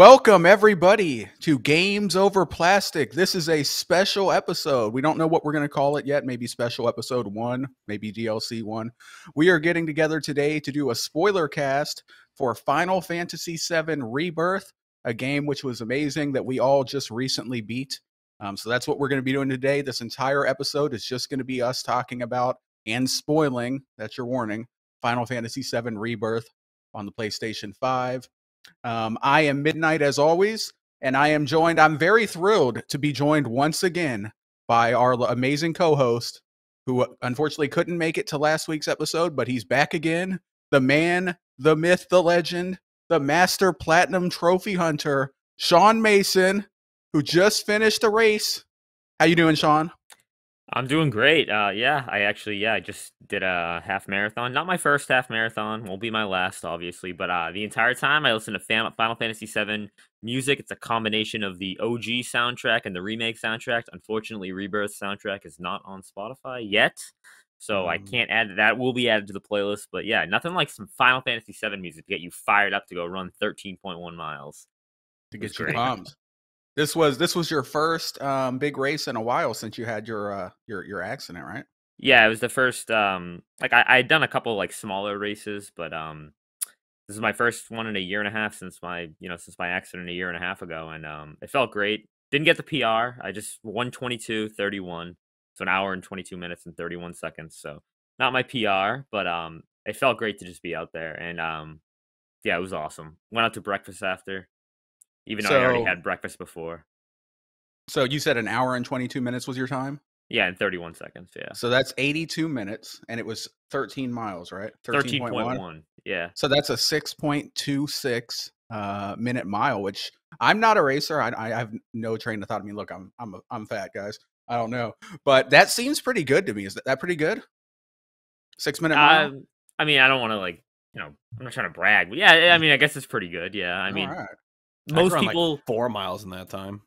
Welcome everybody to Games Over Plastic. This is a special episode. We don't know what we're going to call it yet. Maybe special episode one, maybe DLC one. We are getting together today to do a spoiler cast for Final Fantasy VII Rebirth, a game which was amazing that we all just recently beat. Um, so that's what we're going to be doing today. This entire episode is just going to be us talking about and spoiling, that's your warning, Final Fantasy VII Rebirth on the PlayStation 5. Um, I am Midnight as always, and I am joined, I'm very thrilled to be joined once again by our amazing co host, who unfortunately couldn't make it to last week's episode, but he's back again. The man, the myth, the legend, the master platinum trophy hunter, Sean Mason, who just finished a race. How you doing, Sean? I'm doing great. Uh, yeah, I actually, yeah, I just did a half marathon. Not my first half marathon. Won't be my last, obviously. But uh, the entire time, I listened to Final Fantasy VII music. It's a combination of the OG soundtrack and the remake soundtrack. Unfortunately, Rebirth soundtrack is not on Spotify yet, so I Mm. can't add that. Will be added to the playlist. But yeah, nothing like some Final Fantasy VII music to get you fired up to go run 13.1 miles. to get you great. pumped. This was this was your first um, big race in a while since you had your uh, your your accident, right? Yeah, it was the first. Um, like I had done a couple like smaller races, but um, this is my first one in a year and a half since my you know since my accident a year and a half ago, and um, it felt great. Didn't get the PR. I just 122 31, so an hour and 22 minutes and 31 seconds. So not my PR, but um, it felt great to just be out there, and um, yeah, it was awesome. Went out to breakfast after, even though I already had breakfast before. So you said an hour and 22 minutes was your time. Yeah, in 31 seconds. Yeah, So that's 82 minutes, and it was 13 miles, right? 13.1. Yeah. So that's a 6.26 uh, minute mile, which I'm not a racer. I, I have no train of thought. I mean, look, I'm I'm a, I'm fat, guys. I don't know, but that seems pretty good to me. Is that, that pretty good? Six minute mile. Um, I mean, I don't want to like, you know, I'm not trying to brag, but yeah, I mean, I guess it's pretty good. Yeah, I mean, right. Most run, like, people, four miles in that time.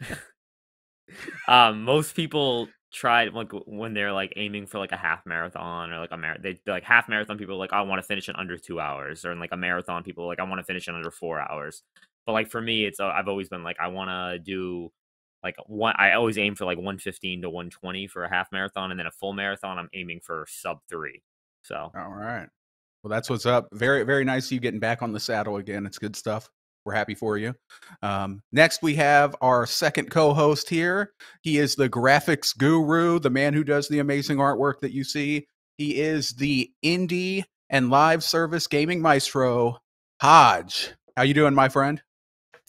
um, most people try like when they're like aiming for like a half marathon or like a mar- they like half marathon people like I want to finish in under two hours, or in like a marathon people like I want to finish in under four hours. But like for me, it's uh, I've always been like I want to do like one. I always aim for like 115 to 120 for a half marathon, and then a full marathon, I'm aiming for sub three. So All right. Well, that's what's up. Very, very nice you getting back on the saddle again. It's good stuff. We're happy for you. Um, next, we have our second co host here. He is the graphics guru, the man who does the amazing artwork that you see. He is the indie and live service gaming maestro, Hodge. How you doing, my friend?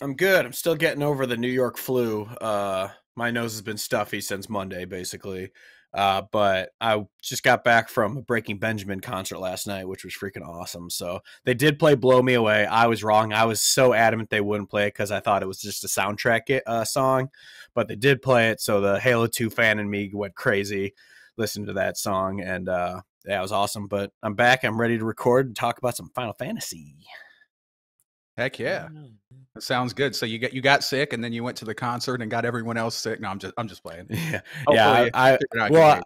I'm good. I'm still getting over the New York flu. Uh, my nose has been stuffy since Monday, basically. Uh, but I just got back from a Breaking Benjamin concert last night, which was freaking awesome. So they did play "Blow Me Away." I was wrong. I was so adamant they wouldn't play it because I thought it was just a soundtrack uh, song, but they did play it. So the Halo Two fan in me went crazy listening to that song, and uh, yeah, it was awesome. But I'm back. I'm ready to record and talk about some Final Fantasy. Heck yeah. That sounds good. So you got you got sick and then you went to the concert and got everyone else sick. No, I'm just I'm just playing. Yeah, Hopefully yeah. I, I well, good.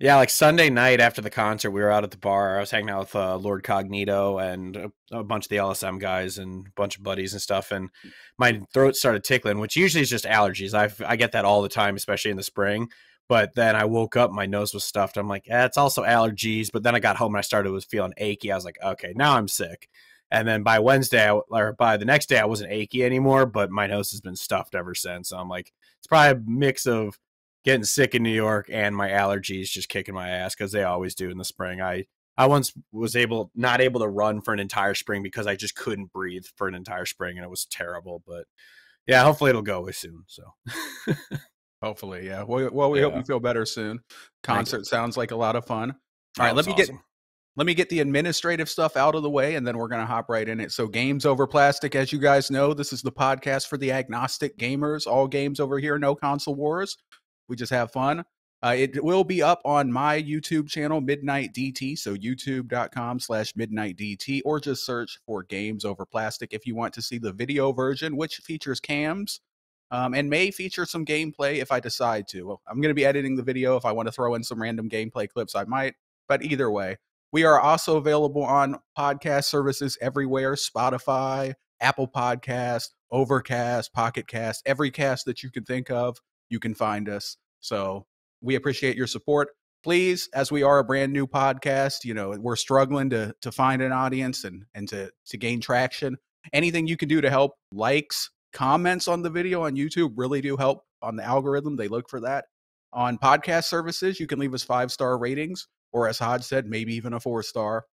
yeah, like Sunday night after the concert, we were out at the bar. I was hanging out with uh, Lord Cognito and a, a bunch of the LSM guys and a bunch of buddies and stuff. And my throat started tickling, which usually is just allergies. I I get that all the time, especially in the spring. But then I woke up, my nose was stuffed. I'm like, eh, it's also allergies. But then I got home and I started was feeling achy. I was like, okay, now I'm sick. And then by Wednesday, I, or by the next day, I wasn't achy anymore. But my nose has been stuffed ever since. So I'm like, it's probably a mix of getting sick in New York and my allergies just kicking my ass because they always do in the spring. I I once was able not able to run for an entire spring because I just couldn't breathe for an entire spring and it was terrible. But yeah, hopefully it'll go away soon. So Hopefully, yeah. Well, well we hope you feel better soon. Concert sounds like a lot of fun. All right, let me get. Let me get the administrative stuff out of the way and then we're going to hop right in it. So, Games Over Plastic, as you guys know, this is the podcast for the agnostic gamers. All games over here, no console wars. We just have fun. Uh, it will be up on my YouTube channel, Midnight DT. So, youtube.com slash midnight DT, or just search for Games Over Plastic if you want to see the video version, which features cams um, and may feature some gameplay if I decide to. I'm going to be editing the video. If I want to throw in some random gameplay clips, I might. But either way, we are also available on podcast services everywhere Spotify, Apple Podcast, Overcast, Pocket Cast, every cast that you can think of, you can find us. So we appreciate your support. Please, as we are a brand new podcast, you know, we're struggling to to find an audience and and to to gain traction. Anything you can do to help, likes, comments on the video on YouTube really do help on the algorithm. They look for that. On podcast services, you can leave us five star ratings, or as Hodge said, maybe even a four star.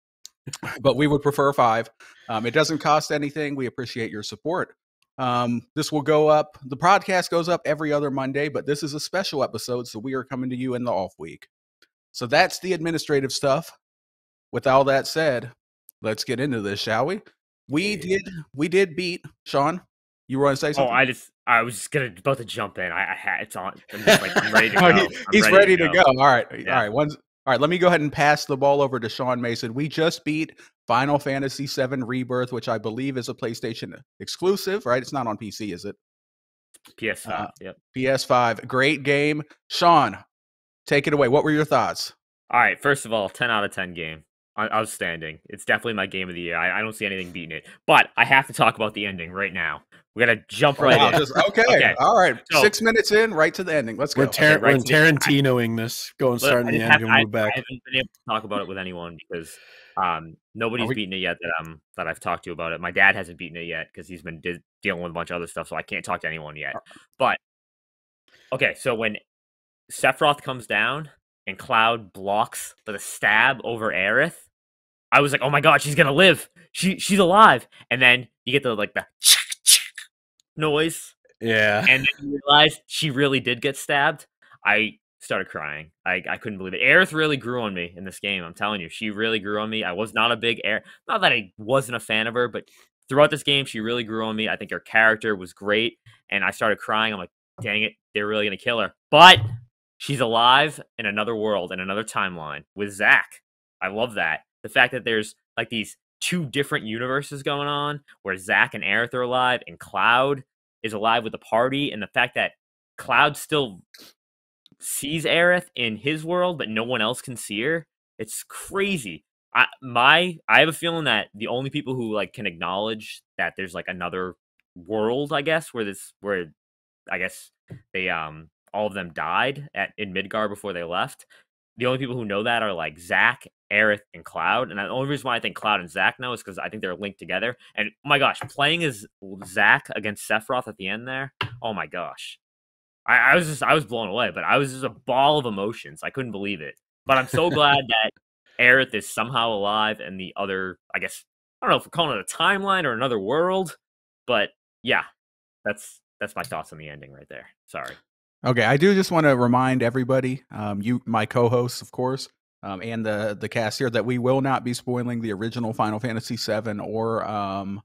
but we would prefer five. Um, it doesn't cost anything. We appreciate your support. Um, this will go up. The podcast goes up every other Monday, but this is a special episode, so we are coming to you in the off week. So that's the administrative stuff. With all that said, let's get into this, shall we? We did we did beat Sean. You want to say something? Oh. I just I was just gonna about to jump in. I, I had it's on. I'm just like I'm ready to go. Oh, he- I'm he's ready, to go. All right, Yeah. all right. One's all right. Let me go ahead and pass the ball over to Sean Mason. We just beat Final Fantasy VII Rebirth, which I believe is a PlayStation exclusive. Right? It's not on PC, is it? PS5. Uh, yep. PS5. Great game. Sean, take it away. What were your thoughts? All right. First of all, 10 out of 10 game. Outstanding. It's definitely my game of the year. I, I don't see anything beating it. But I have to talk about the ending right now. We gotta jump right Wow, in. just- okay. Okay. All right. So- Six minutes in, right to the ending. Let's go. We're, tar- right we're to I- Tarantinoing this. Go and start in the just end have- and I, move back. I haven't been able to talk about it with anyone because um, nobody's we- beaten it yet that um that I've talked to about it. My dad hasn't beaten it yet because he's been de- dealing with a bunch of other stuff, so I can't talk to anyone yet. But okay, so when Sephiroth comes down and Cloud blocks the stab over Aerith, I was like, "Oh my god, she's gonna live! She she's alive!" And then you get the like the noise, yeah. and then you realize she really did get stabbed, I started crying. I, I couldn't believe it. Aerith really grew on me in this game. I'm telling you, she really grew on me. I was not a big Air, not that I wasn't a fan of her, but throughout this game, she really grew on me. I think her character was great, and I started crying. I'm like, dang it, they're really gonna kill her. But she's alive in another world, in another timeline with Zack. I love that. The fact that there's like these two different universes going on where Zack and Aerith are alive and Cloud is alive with the party, and the fact that Cloud still sees Aerith in his world, but no one else can see her. It's crazy. I my I have a feeling that the only people who like can acknowledge that there's like another world, I guess, where this where I guess they um all of them died at in Midgar before they left. The only people who know that are like Zack, Aerith, and Cloud. And the only reason why I think Cloud and Zack know is because I think they're linked together. And oh my gosh, playing as Zack against Sephiroth at the end there, oh my gosh. I, I was just I was blown away, but I was just a ball of emotions. I couldn't believe it. But I'm so glad that Aerith is somehow alive and the other I guess I don't know if we're calling it a timeline or another world. But yeah, that's that's my thoughts on the ending right there. Sorry. Okay, I do just want to remind everybody, um, you, my co-hosts, of course, um, and the the cast here, that we will not be spoiling the original Final Fantasy VII or um,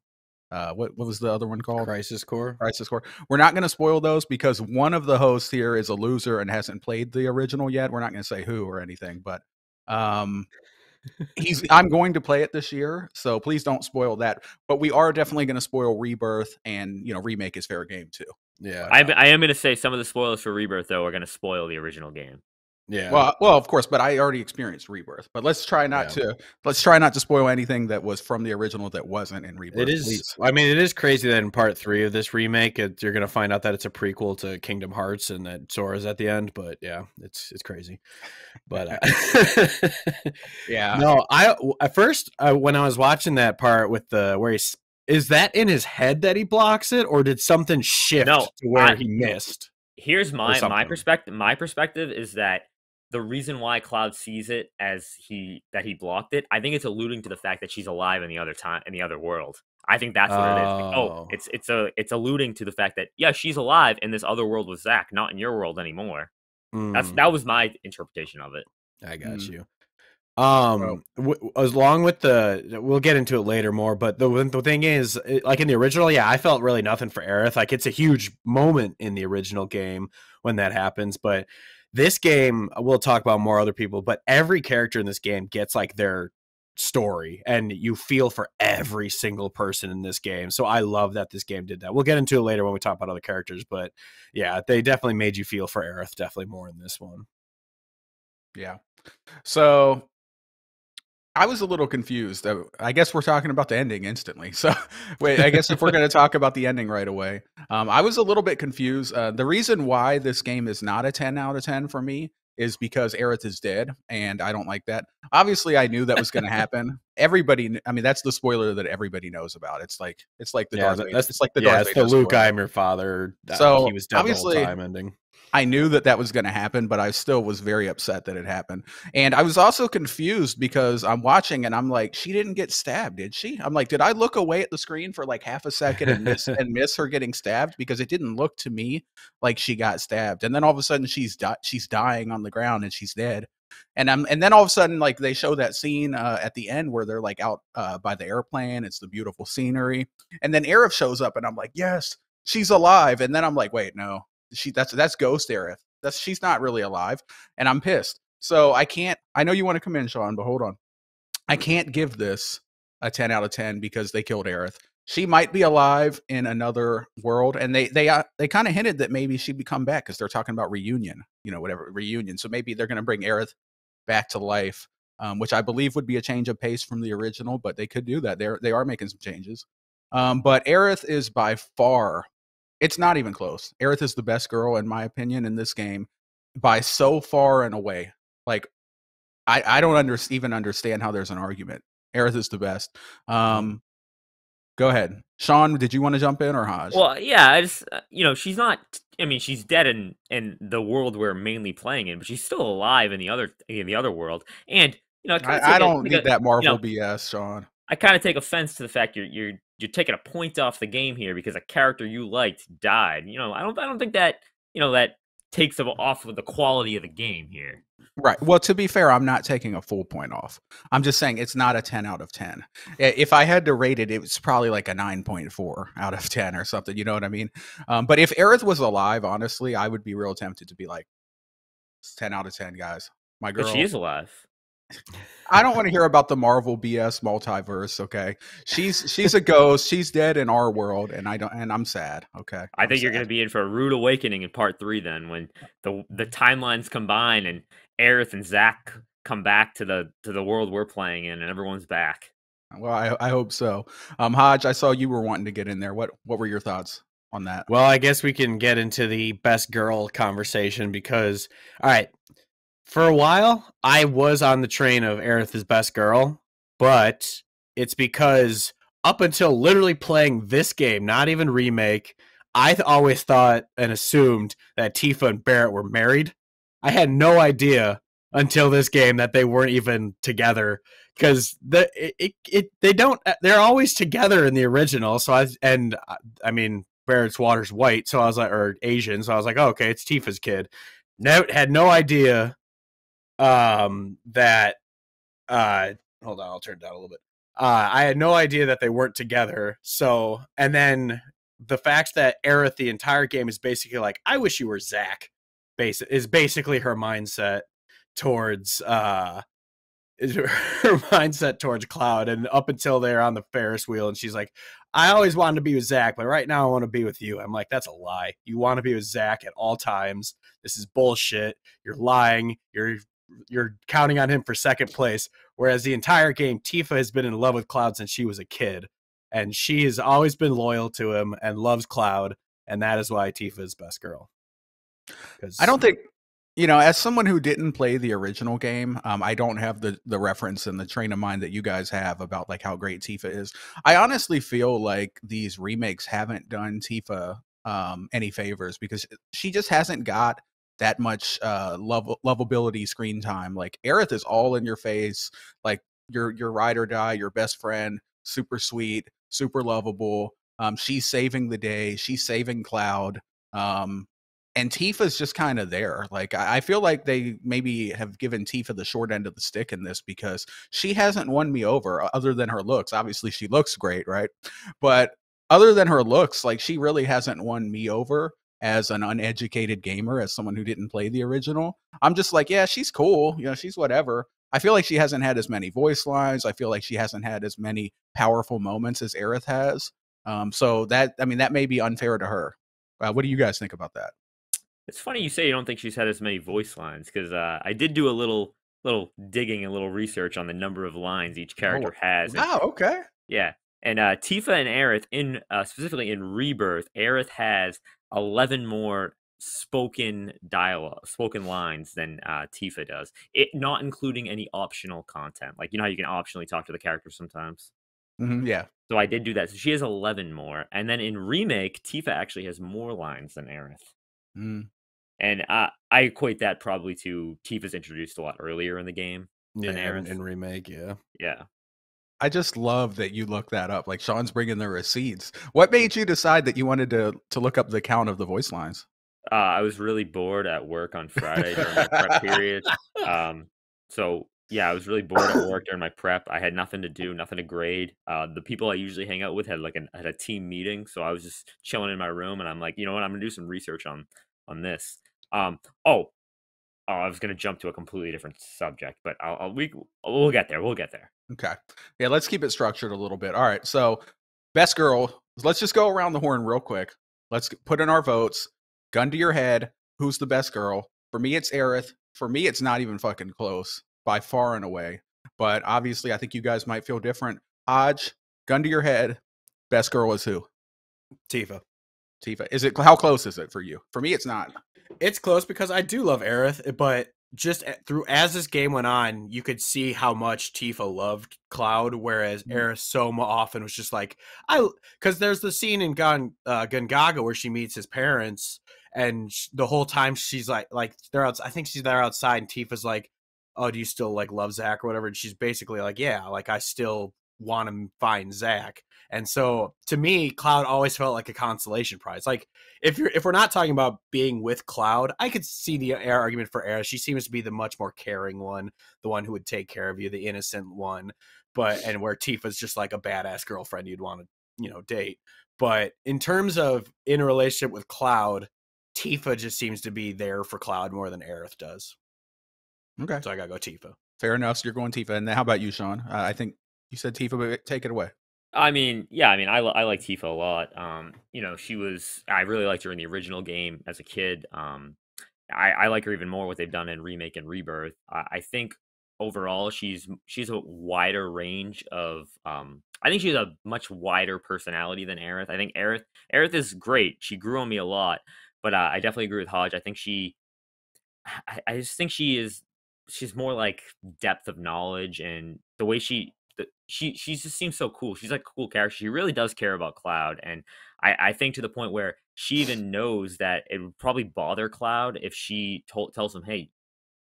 uh, what what was the other one called? Crisis Core. Crisis Core. We're not going to spoil those because one of the hosts here is a loser and hasn't played the original yet. We're not going to say who or anything, but um, he's. I'm going to play it this year, so please don't spoil that. But we are definitely going to spoil Rebirth and you know remake is fair game too. Yeah. I, I am going to say some of the spoilers for Rebirth though are going to spoil the original game. Yeah. Well, well, of course, but I already experienced Rebirth. But let's try not Yeah. to let's try not to spoil anything that was from the original that wasn't in Rebirth. It is. please. I mean, it is crazy that in part three of this remake, it, you're going to find out that it's a prequel to Kingdom Hearts and that Sora's at the end. But yeah, it's it's crazy. But uh, Yeah. no, I at first uh, when I was watching that part with the where he's is that in his head that he blocks it, or did something shift No, to where I- he missed? Here's my my perspective. My perspective is that the reason why Cloud sees it as he that he blocked it, I think it's alluding to the fact that she's alive in the other time in the other world. I think that's what it is. Like, Oh. oh, it's it's a it's alluding to the fact that yeah, she's alive in this other world with Zack, not in your world anymore. That's Mm. that was my interpretation of it. I got Mm. you. Um, w- long with the, we'll get into it later more, but the the thing is, it- like in the original, yeah, I felt really nothing for Aerith. Like it's a huge moment in the original game when that happens, but this game, we'll talk about more other people, but every character in this game gets like their story, and you feel for every single person in this game. So I love that this game did that. We'll get into it later when we talk about other characters, but yeah, they definitely made you feel for Aerith, definitely more in this one. Yeah. So I was a little confused. I guess we're talking about the ending instantly. So, wait, I guess if we're going to talk about the ending right away, um, I was a little bit confused. Uh, the reason why this game is not a 10 out of 10 for me is because Aerith is dead, and I don't like that. Obviously, I knew that was going to happen. Everybody, I mean, that's the spoiler that everybody knows about. It's like it's like the yeah, Darth that's it's like the yeah, Darth it's the Luke, spoiler. I'm your father. uh, So, he was dead the obviously- whole time ending. I knew that that was going to happen, but I still was very upset that it happened. And I was also confused because I'm watching and I'm like, she didn't get stabbed, did she? I'm like, did I look away at the screen for like half a second and miss and miss her getting stabbed because it didn't look to me like she got stabbed. And then all of a sudden she's di- she's dying on the ground and she's dead. And I'm and then all of a sudden like they show that scene uh, at the end where they're like out uh, by the airplane. It's the beautiful scenery, and then Aerith shows up and I'm like, yes, she's alive. And then I'm like, wait, no, she that's that's Ghost Aerith. That's she's not really alive, and I'm pissed. So I can't. I know you want to come in, Sean, but hold on. I can't give this a 10 out of 10 because they killed Aerith. She might be alive in another world, and they they uh, they kind of hinted that maybe she'd be come back because they're talking about reunion, you know, whatever reunion. So maybe they're going to bring Aerith back to life, um, which I believe would be a change of pace from the original. But they could do that. They're they are making some changes. Um, but Aerith is by far, it's not even close. Aerith is the best girl in my opinion in this game by so far and away. Like I I don't under, even understand how there's an argument. Aerith is the best. Um, go ahead, Sean. Did you want to jump in or Hodge? Well, yeah, I just uh, you know she's not. I mean, she's dead in in the world we're mainly playing in, but she's still alive in the other in the other world. And you know, kinda take I, I a- don't take need a- that Marvel know, BS, Sean. I kind of take offense to the fact you're you're you're taking a point off the game here because a character you liked died. You know, I don't I don't think that you know that takes them off of the quality of the game here. Right. Well, to be fair, I'm not taking a full point off. I'm just saying it's not a 10 out of 10. If I had to rate it, it was probably like a 9.4 out of 10 or something. You know what I mean? Um, but if Aerith was alive, honestly, I would be real tempted to be like, it's 10 out of 10, guys. My girl. But she is alive. I don't want to hear about the Marvel BS multiverse. Okay, she's she's a ghost. She's dead in our world, and I don't. And I'm sad. Okay, I I'm think you're going to be in for a rude awakening in part three. Then, when the the timelines combine and Aerith and Zack come back to the to the world we're playing in, and everyone's back. Well, I, I hope so. Um, Hodge, I saw you were wanting to get in there. What what were your thoughts on that? Well, I guess we can get into the best girl conversation because, all right, for a while I was on the train of Aerith is best girl, but it's because up until literally playing this game, not even remake, I th- always thought and assumed that Tifa and Barret were married. I had no idea until this game that they weren't even together because the it, it, it they don't uh, they're always together in the original. So I and uh, I mean Barret's water's white, so I was like, or Asian, so I was like, oh, okay, it's Tifa's kid. No, had no idea um that uh hold on, I'll turn it down a little bit. Uh I had no idea that they weren't together. So and then the fact that Aerith the entire game is basically like, I wish you were Zack, base is basically her mindset towards uh is her mindset towards Cloud and up until they're on the Ferris wheel and she's like, I always wanted to be with Zack, but right now I want to be with you. I'm like, that's a lie. You want to be with Zack at all times. This is bullshit. You're lying. You're you're counting on him for second place. Whereas the entire game, Tifa has been in love with Cloud since she was a kid. And she has always been loyal to him and loves Cloud. And that is why Tifa is best girl. I don't think you know, as someone who didn't play the original game, um, I don't have the the reference and the train of mind that you guys have about like how great Tifa is. I honestly feel like these remakes haven't done Tifa um, any favors because she just hasn't got that much uh, level lovability screen time. Like Aerith is all in your face, like your your ride or die, your best friend, super sweet, super lovable. Um, she's saving the day. She's saving Cloud. Um, and Tifa's just kind of there. Like I feel like they maybe have given Tifa the short end of the stick in this because she hasn't won me over other than her looks. Obviously, she looks great, right? But other than her looks, like she really hasn't won me over as an uneducated gamer, as someone who didn't play the original. I'm just like, yeah, she's cool. You know, she's whatever. I feel like she hasn't had as many voice lines. I feel like she hasn't had as many powerful moments as Aerith has. Um, so that I mean, that may be unfair to her. Uh, what do you guys think about that? It's funny you say you don't think she's had as many voice lines because uh, I did do a little little digging and a little research on the number of lines each character has. and- Wow. Okay. yeah, and uh, Tifa and Aerith in uh, specifically in Rebirth, Aerith has eleven more spoken dialogue, spoken lines than uh, Tifa does. It not including any optional content. Like you know how you can optionally talk to the character sometimes. Mhm, Yeah. So I did do that. So she has eleven more, and then in remake, Tifa actually has more lines than Aerith. Mm. And uh, I equate that probably to Tifa's introduced a lot earlier in the game. Yeah, Than in, Aerith. in remake, yeah. Yeah. I just love that you look that up. Like Sean's bringing the receipts. What made you decide that you wanted to to look up the count of the voice lines? Uh, I was really bored at work on Friday during my prep period. Um, so yeah, I was really bored at work during my prep. I had nothing to do, nothing to grade. Uh, the people I usually hang out with had like an, had a team meeting, so I was just chilling in my room, and I'm like, you know what, I'm gonna do some research on on this. Um, oh, oh, I was gonna jump to a completely different subject, but I'll, I'll we we'll get there. We'll get there. Okay. Yeah, let's keep it structured a little bit. All right. So, best girl, let's just go around the horn real quick. Let's put in our votes. Gun to your head. Who's the best girl? For me, it's Aerith. For me, it's not even fucking close by far and away. But obviously, I think you guys might feel different. Hodge, gun to your head. Best girl is who? Tifa. Tifa. Is it how close is it for you? For me, it's not. It's close because I do love Aerith, eh, but just through as this game went on, you could see how much Tifa loved Cloud, whereas Mhm. Aerith so often was just like I because there's the scene in Gun uh, Gongaga where she meets his parents, and sh- the whole time she's like like they're out. I think she's there outside, and Tifa's like, "Oh, do you still like love Zack or whatever?" And she's basically like, "Yeah, like I still want to find Zack." And so to me, Cloud always felt like a consolation prize. Like if you're if we're not talking about being with Cloud, I could see the air argument for Aerith. She seems to be the much more caring one, the one who would take care of you, the innocent one. But and where Tifa's just like a badass girlfriend you'd want to, you know, date. But in terms of in a relationship with Cloud, Tifa just seems to be there for Cloud more than Aerith does. Okay. So I gotta go Tifa. Fair enough. So you're going Tifa. And then how about you, Sean? Uh, I think you said Tifa, but take it away. I mean, yeah, I mean, I, I like Tifa a lot. Um, you know, she was I really liked her in the original game as a kid. Um, I, I like her even more what they've done in remake and rebirth. I, I think overall she's she's a wider range of um I think she's a much wider personality than Aerith. I think Aerith Aerith is great. She grew on me a lot, but uh, I definitely agree with Hodge. I think she I, I just think she is she's more like depth of knowledge and the way she the, she she just seems so cool. She's like a cool character. She really does care about Cloud, and I I think to the point where she even knows that it would probably bother Cloud if she told tells him, hey,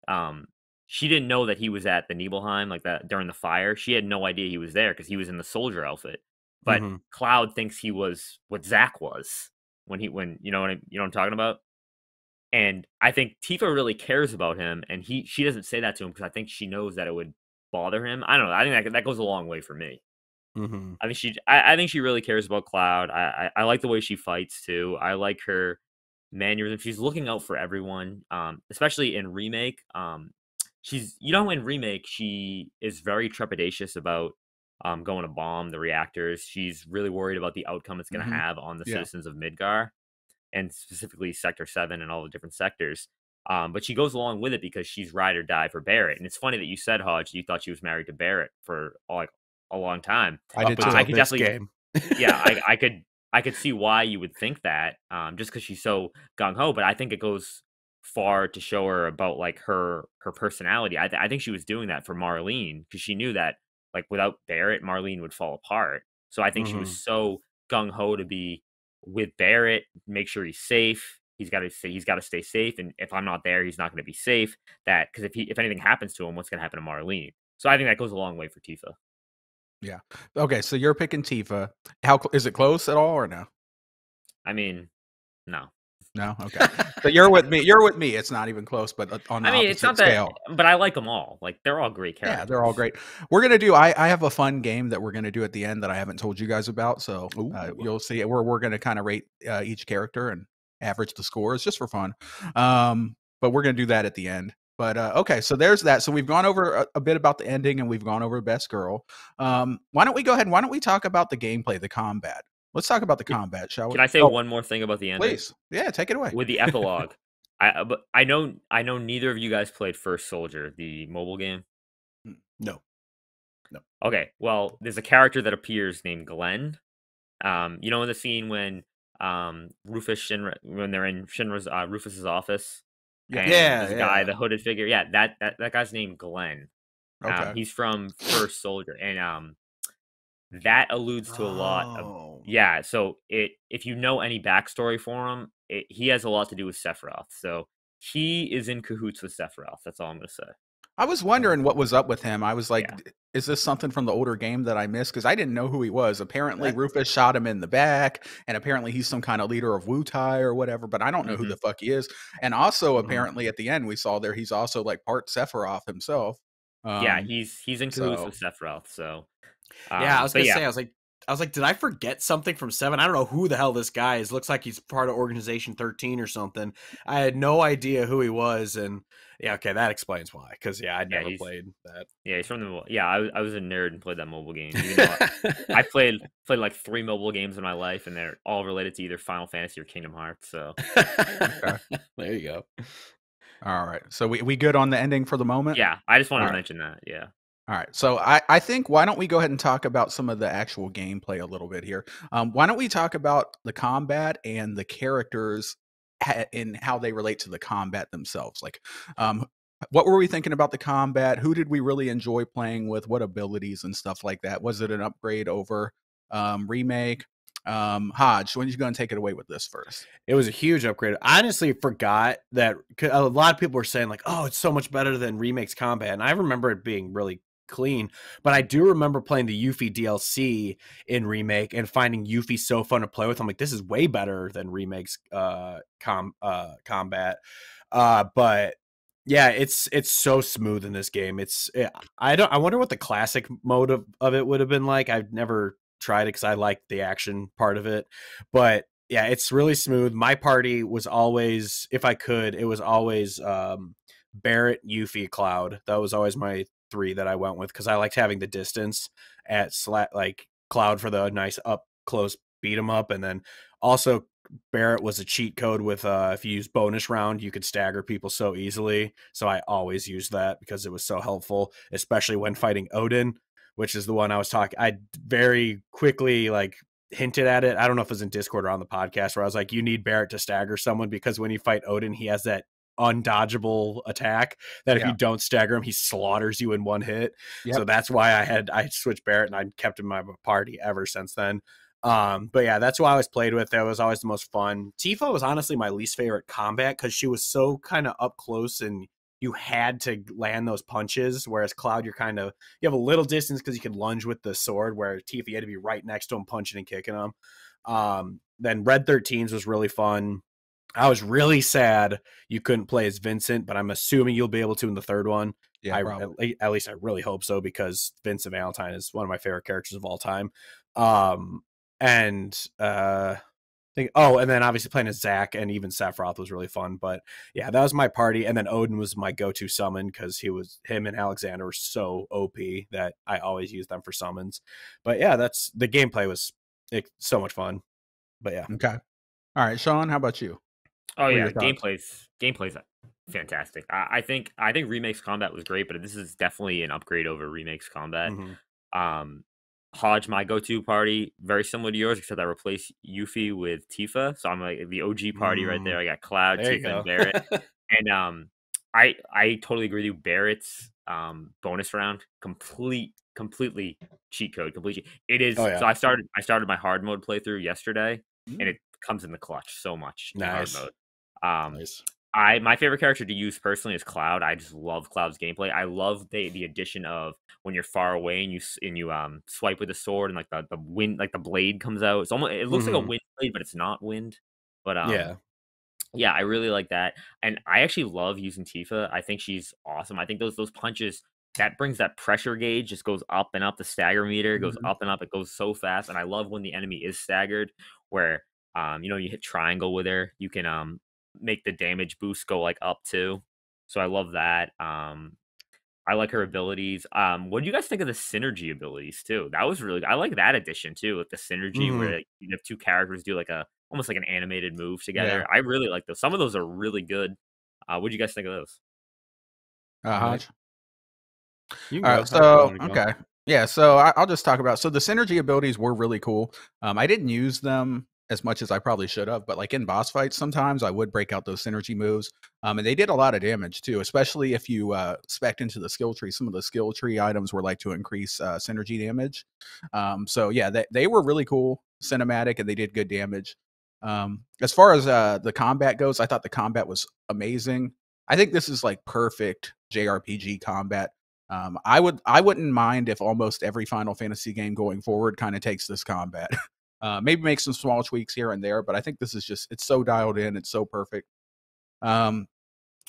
um, she didn't know that he was at the Nibelheim like that during the fire. She had no idea he was there because he was in the soldier outfit. But Mhm. Cloud thinks he was what Zack was when he when you know what I, you know what I'm talking about. And I think Tifa really cares about him, and he she doesn't say that to him because I think she knows that it would bother him. I don't know. I think that that goes a long way for me. Mm-hmm. I think she I, I think she really cares about Cloud. I, I I like the way she fights too. I like her mannerism. She's looking out for everyone. Um, especially in remake. Um, she's you know in remake she is very trepidatious about um going to bomb the reactors. She's really worried about the outcome it's going to Mhm. have on the Yeah. citizens of Midgar, and specifically Sector Seven and all the different sectors. Um, but she goes along with it because she's ride or die for Barret. And it's funny that you said Hodge, you thought she was married to Barret for like a long time. I did Uh, too. I could definitely- game. yeah, I, I could I could see why you would think that, um, just because she's so gung ho. But I think it goes far to show her about like her her personality. I th- I think she was doing that for Marlene because she knew that like without Barret, Marlene would fall apart. So I think she was so gung ho to be with Barret, make sure he's safe. He's got to say he's got to stay safe, and if I'm not there, he's not going to be safe. That because if he if anything happens to him, what's going to happen to Marlene? So I think that goes a long way for Tifa. Yeah. Okay, so you're picking Tifa. How is it close at all or no? I mean, no. No. Okay. so you're with me. You're with me. It's not even close, but uh, on the I mean, it's not scale. that, but I like them all. Like they're all great characters. Yeah, they're all great. We're gonna do. I, I have a fun game that we're gonna do at the end that I haven't told you guys about. So uh, you'll see. We're we're gonna kind of rate uh, each character and average the scores just for fun. Um, but we're gonna do that at the end. But uh, okay, so there's that. So we've gone over a, a bit about the ending and we've gone over best girl. Um, why don't we go ahead? and Why don't we talk about the gameplay, the combat? Let's talk about the combat, shall we? Can I say Oh, one more thing about the ending? Please, yeah, take it away. With the epilogue, I uh, but I know I know neither of you guys played First Soldier, the mobile game. No. No. Okay, well, there's a character that appears named Glenn. Um, you know, in the scene when um Rufus Shinra when they're in Shinra's uh, Rufus's office. Yeah. and Yeah, a guy, the hooded figure. Yeah, that that, that guy's named Glenn. Okay. Um, he's from First Soldier, and um, that alludes to a lot of Oh. yeah. So it if you know any backstory for him, it, he has a lot to do with Sephiroth. So he is in cahoots with Sephiroth. That's all I'm gonna say. I was wondering what was up with him. I was like, Yeah. Is this something from the older game that I missed? Because I didn't know who he was. Apparently, That- Rufus shot him in the back, and apparently he's some kind of leader of Wutai or whatever, but I don't know who Mhm. the fuck he is. And also, Mhm. apparently, at the end, we saw there he's also like part Sephiroth himself. yeah, Um, he's he's in cahoots so- with Sephiroth. So yeah, I um, was gonna yeah, say, I was like, I was like, did I forget something from Seven? I don't know who the hell this guy is. Looks like he's part of Organization Thirteen or something. I had no idea who he was, and yeah, okay, that explains why. Because yeah, I'd Yeah, never played that. yeah, he's from the yeah. I, was- I was a nerd and played that mobile game. I, I played played like three mobile games in my life, and they're all related to either Final Fantasy or Kingdom Hearts. So there you go. all right. So we, we good on the ending for the moment? yeah, I just wanted to mention that. Yeah. All right. So I, I think why don't we go ahead and talk about some of the actual gameplay a little bit here? Um, why don't we talk about the combat and the characters and how they relate to the combat themselves? Like, um, what were we thinking about the combat? Who did we really enjoy playing with? What abilities and stuff like that? Was it an upgrade over um, remake? Um, Hodge, when are you going to take it away with this first? It was a huge upgrade. I honestly forgot that a lot of people were saying like, "Oh, it's so much better than remakes combat," and I remember it being really clean. But I do remember playing the Yuffie DLC in remake and finding Yuffie so fun to play with. I'm like, this is way better than remakes uh, com uh, combat. Uh, but yeah, it's it's so smooth in this game. It's eh, I don't I wonder what the classic mode of, of it would have been like. I've never tried it because I like the action part of it, but yeah, it's really smooth. My party was always, if I could, it was always um, Barret, Yuffie, Cloud. That was always my three that I went with because I liked having the distance at slat like Cloud for the nice up close beat 'em up, and then also Barret was a cheat code with uh, if you use bonus round, you could stagger people so easily. So I always used that because it was so helpful, especially when fighting Odin, which is the one I was talking. I very quickly like hinted at it. I don't know if it was in Discord or on the podcast where I was like, you need Barret to stagger someone because when you fight Odin, he has that undodgeable attack that if Yeah. you don't stagger him, he slaughters you in one hit. So that's why I had I switched Barret and I kept him in my party ever since then. Um, but yeah, that's who I always played with. That was always the most fun. Tifa was honestly my least favorite combat because she was so kind of up close and you had to land those punches. Whereas Cloud, you're kind of you have a little distance because you can lunge with the sword. Where Tifa, you had to be right next to him, punching and kicking him. Um, then Red 13s was really fun. I was really sad you couldn't play as Vincent, but I'm assuming you'll be able to in the third one. Yeah, I, at, at least I really hope so because Vincent Valentine is one of my favorite characters of all time. Um, and uh, think oh, and then obviously playing as Zack and even Sephiroth was really fun. But yeah, that was my party, and then Odin was my go-to summon because he was him and Alexander were so OP that I always use them for summons. But yeah, that's the gameplay was it, so much fun. But yeah, Okay. All right, Sean, how about you? Oh yeah, gameplay's gameplay's fantastic. I, I think I think remakes combat was great, but this is definitely an upgrade over remakes combat. Mhm. Um, Hodge, my go-to party, very similar to yours, except I replaced Yuffie with Tifa, so I'm like the OG party right Mm. there. I got Cloud, there Tifa, and Barret, and um, I I totally agree with you. Barret's um bonus round, complete, completely cheat code, complete. Cheat. It is. Oh, yeah. So I started I started my hard mode playthrough yesterday, Mm. and it comes in the clutch so much. in Nice. hard mode. Um, nice. I my favorite character to use personally is Cloud. I just love Cloud's gameplay. I love the the addition of when you're far away and you and you um swipe with the sword and like the the wind like the blade comes out. It's almost it looks like Mhm. a wind blade, but it's not wind. But um, yeah, yeah, I really like that, and I actually love using Tifa. I think she's awesome. I think those those punches that brings that pressure gauge just goes up and up. The stagger meter goes Mhm. up and up. It goes so fast, and I love when the enemy is staggered, where um you know you hit triangle with her, you can um make the damage boost go like up too. So I love that. Um, I like her abilities. Um, what do you guys think of the synergy abilities too? That was really I like that addition too, with the synergy Mhm. where like, you have two characters do like a almost like an animated move together. I really like those. Some of those are really good. Uh, what do you guys think of those? Uh, Alright. Hodge? You can All go. right, However you so okay, yeah. So I, I'll just talk about. So the synergy abilities were really cool. Um, I didn't use them as much as I probably should have, but like in boss fights, sometimes I would break out those synergy moves. Um, and they did a lot of damage too, especially if you uh, spec into the skill tree. Some of the skill tree items were like to increase uh, synergy damage. Um, so yeah, they they were really cool, cinematic, and they did good damage. Um, as far as uh, the combat goes, I thought the combat was amazing. I think this is like perfect JRPG combat. Um, I would I wouldn't mind if almost every Final Fantasy game going forward kind of takes this combat. Uh, maybe make some small tweaks here and there, but I think this is just it's so dialed in, it's so perfect. Um,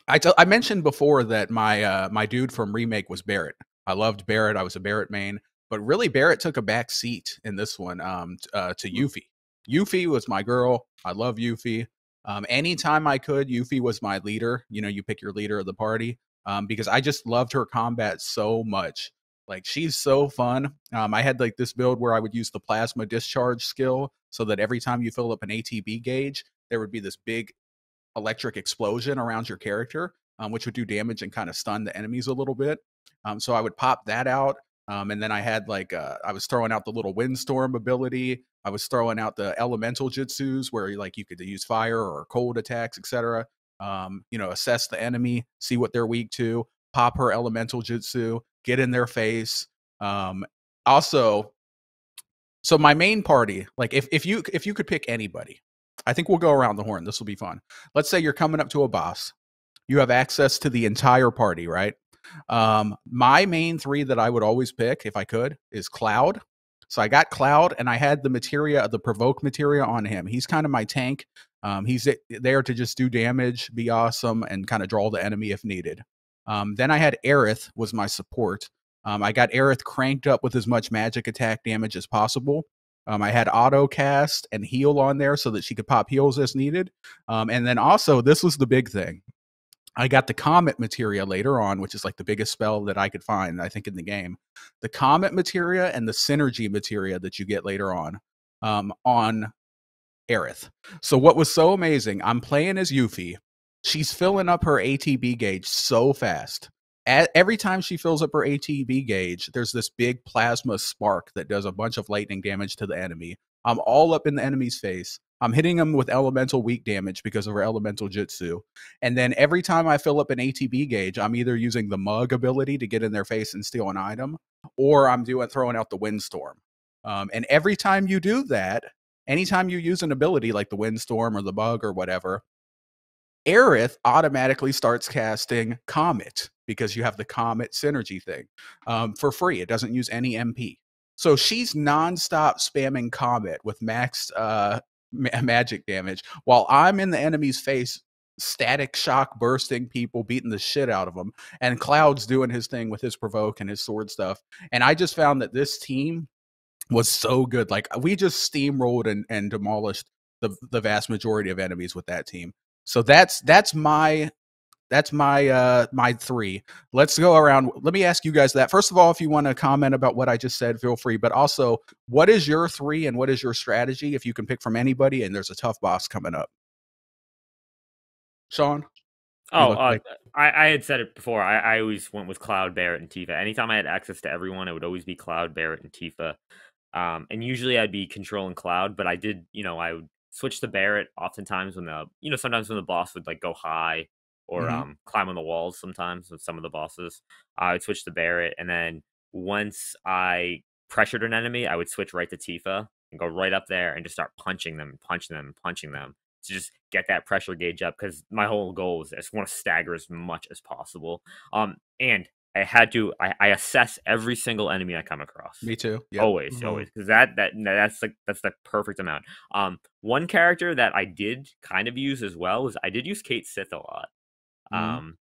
I t- I mentioned before that my uh, my dude from remake was Barret. I loved Barret. I was a Barret main, but really Barret took a back seat in this one um, t- uh, to Yuffie. Yuffie was my girl. I love Yuffie. Um, anytime I could, Yuffie was my leader. You know, you pick your leader of the party um, because I just loved her combat so much. Like she's so fun. Um, I had like this build where I would use the plasma discharge skill so that every time you fill up an ATB gauge, there would be this big electric explosion around your character, um, which would do damage and kind of stun the enemies a little bit. Um, so I would pop that out. Um, and then I had like uh, I was throwing out the little windstorm ability. I was throwing out the elemental jutsus where like you could use fire or cold attacks, etc. Um, you know, assess the enemy, see what they're weak to, pop her elemental jutsu, get in their face. Um, also, so my main party, like if if you if you could pick anybody, I think we'll go around the horn. This will be fun. Let's say you're coming up to a boss. You have access to the entire party, right? Um, my main three that I would always pick if I could is Cloud. So I got Cloud, and I had the materia, of the provoke materia on him. He's kind of my tank. Um, he's there to just do damage, be awesome, and kind of draw the enemy if needed. Um, then I had Aerith was my support. Um, I got Aerith cranked up with as much magic attack damage as possible. Um, I had auto cast and heal on there so that she could pop heals as needed. Um, and then also, this was the big thing. I got the Comet materia later on, which is like the biggest spell that I could find, I think, in the game. The Comet materia and the Synergy materia that you get later on um, on Aerith. So, what was so amazing, I'm playing as Yuffie. She's filling up her ATB gauge so fast. Every time she fills up her ATB gauge, there's this big plasma spark that does a bunch of lightning damage to the enemy. I'm all up in the enemy's face. I'm hitting them with elemental weak damage because of her elemental jutsu. And then every time I fill up an ATB gauge, I'm either using the mug ability to get in their face and steal an item, or I'm doing throwing out the windstorm. Um, and every time you do that, anytime you use an ability like the windstorm or the bug or whatever, Aerith automatically starts casting Comet because you have the Comet synergy thing um, for free. It doesn't use any MP. So she's nonstop spamming Comet with max uh, ma- magic damage while I'm in the enemy's face, static shock bursting people, beating the shit out of them. And Cloud's doing his thing with his provoke and his sword stuff. And I just found that this team was so good. Like we just steamrolled and, and demolished the the vast majority of enemies with that team. So that's that's my that's my uh my three. Let's go around. Let me ask you guys that. First of all, if you want to comment about what I just said, feel free. But also, what is your three and what is your strategy if you can pick from anybody and there's a tough boss coming up? Sean? Oh, uh, like- I, I had said it before. I, I always went with Cloud, Barret, and Tifa. Anytime I had access to everyone, it would always be Cloud, Barret, and Tifa. Um, and usually I'd be controlling Cloud, but I did, you know, I would switch to Barret oftentimes when the, you know, sometimes when the boss would like go high or Mhm. um, climb on the walls. Sometimes with some of the bosses, I would switch to Barret, and then once I pressured an enemy, I would switch right to Tifa and go right up there and just start punching them, punching them, punching them to just get that pressure gauge up because my whole goal is I just want to stagger as much as possible. Um, and I had to I, I assess every single enemy I come across. Me too. Yep. Always, Mhm. always, because that that that's like that's the perfect amount. Um, one character that I did kind of use as well was I did use Cait Sith a lot. Mhm. Um,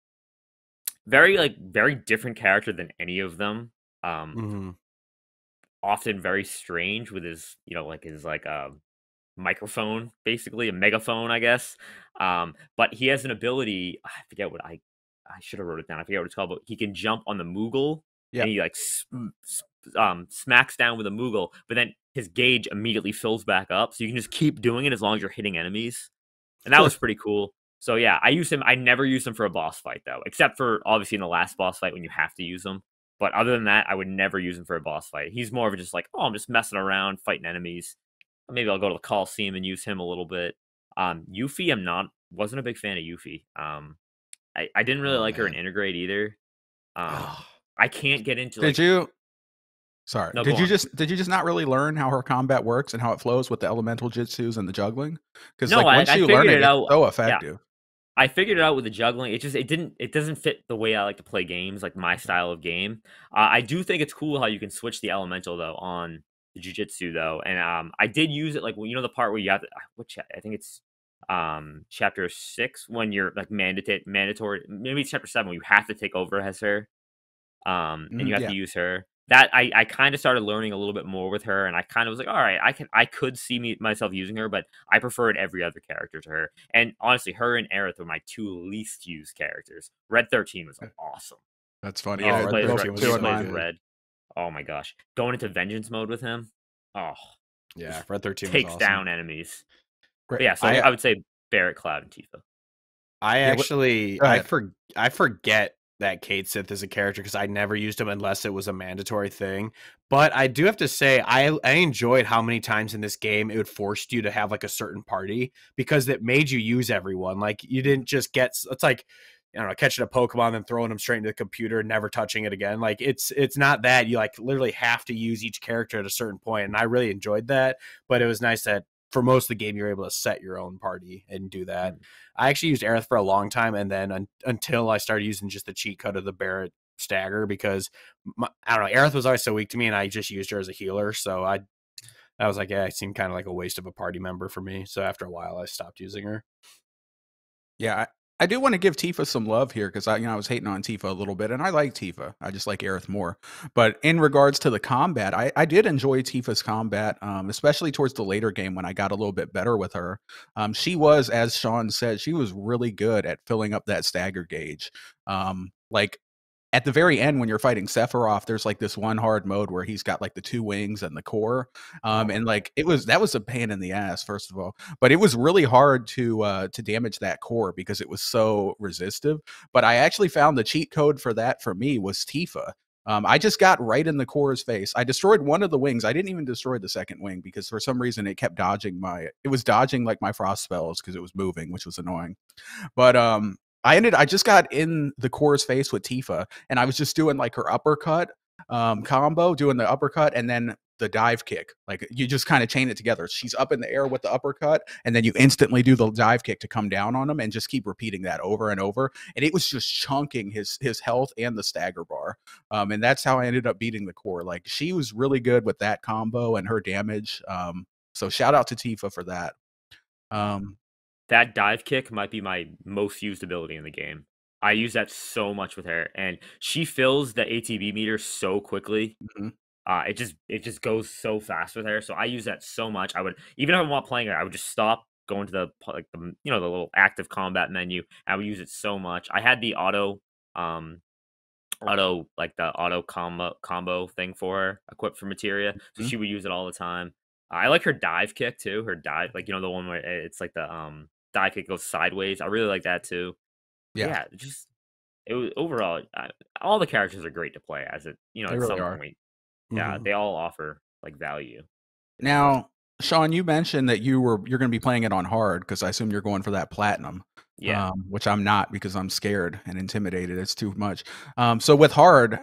very like very different character than any of them. Um, Mhm. often very strange with his you know like his like a microphone basically a megaphone i guess um but he has an ability i forget what i i should have wrote it down i forget what it's called but he can jump on the moogle Yeah. and he like um smacks down with a moogle but then his gauge immediately fills back up so you can just keep doing it as long as you're hitting enemies and that was pretty cool So yeah, I use him. I never use him for a boss fight though, except for obviously in the last boss fight when you have to use him. But other than that, I would never use him for a boss fight. He's more of just like, oh, I'm just messing around, fighting enemies. Maybe I'll go to the Coliseum and use him a little bit. Um, Yuffie, I'm not wasn't a big fan of Yuffie. Um, I, I didn't really Oh, like her in. Intergrade either. Um, Oh, I can't get into it. Did like, you? Sorry. No, did you on. just did you just not really learn how her combat works and how it flows with the elemental jutsus and the juggling? Because No, like once I you learn figured it, it it's out. so Yeah. effective. I figured it out with the juggling. It just it didn't it doesn't fit the way I like to play games, like my style of game. Uh, I do think it's cool how you can switch the elemental though on the jujitsu though, and um I did use it like you know the part where you have to, what cha- I think it's um chapter six when you're like mandatory mandatory maybe it's chapter seven when you have to take over as her, um and Mhm, you have yeah. to use her. That I, I kind of started learning a little bit more with her, and I kind of was like, all right, I can I could see me myself using her, but I preferred every other character to her. And honestly, her and Aerith were my two least used characters. Red Thirteen was awesome. That's funny. Yeah, Oh, Red 13 Red, he plays mine. Red. Oh my gosh, going into Vengeance mode with him, oh, yeah, Red Thirteen was takes awesome. down enemies. Great. But yeah, so I- I, would say Barret, Cloud, and Tifa. I Yeah, actually I for I forget that Cait Sith is a character because I never used him unless it was a mandatory thing. But I do have to say I I enjoyed how many times in this game it would force you to have like a certain party because it made you use everyone. Like you didn't just get it's like I don't know, catching a Pokemon and throwing them straight into the computer and never touching it again. Like it's it's not that you like literally have to use each character at a certain point, and I really enjoyed that. But it was nice that for most of the game you're able to set your own party and do that. Mm. I actually used Aerith for a long time, and then un- until I started using just the cheat code of the Barret stagger because my, I don't know, Aerith was always so weak to me, and I just used her as a healer. So I, I was like, yeah, it seemed kind of like a waste of a party member for me. So after a while, I stopped using her. Yeah, I, do want to give Tifa some love here because I, you know, I was hating on Tifa a little bit, and I like Tifa. I just like Aerith more. But in regards to the combat, I, I did enjoy Tifa's combat, um, especially towards the later game when I got a little bit better with her. Um, she was, as Sean said, she was really good at filling up that stagger gauge. Um, like at the very end when you're fighting Sephiroth, there's like this one hard mode where he's got like the two wings and the core. Um, and like it was that was a pain in the ass, first of all. But it was really hard to uh to damage that core because it was so resistive. But I actually found the cheat code for that for me was Tifa. Um, I just got right in the core's face. I destroyed one of the wings. I didn't even destroy the second wing because for some reason it kept dodging my. It was dodging like my frost spells because it was moving, which was annoying. But um, I ended. I just got in the core's face with Tifa, and I was just doing like her uppercut um, combo, doing the uppercut, and then the dive kick. Like you just kind of chain it together. She's up in the air with the uppercut, and then you instantly do the dive kick to come down on him, and just keep repeating that over and over. And it was just chunking his his health and the stagger bar. Um, and that's how I ended up beating the core. Like she was really good with that combo and her damage. Um, so shout out to Tifa for that. Um, That dive kick might be my most used ability in the game. I use that so much with her, and she fills the ATB meter so quickly. Mhm. Uh, it just it just goes so fast with her. So I use that so much. I would even if I'm not playing her, I would just stop, go into the like the you know the little active combat menu. I would use it so much. I had the auto um auto like the auto combo combo thing for her equipped for materia, so Mhm. she would use it all the time. I like her dive kick too. Her dive like you know the one where it's like the um dive could go sideways. I really like that too. Yeah. Yeah, just it was overall uh, all the characters are great to play as it you know They at really some are. point. Yeah, Mhm. they all offer like value. Now, Sean, you mentioned that you were you're going to be playing it on hard because I assume you're going for that platinum. Yeah. um, which I'm not because I'm scared and intimidated. It's too much. Um, so with hard,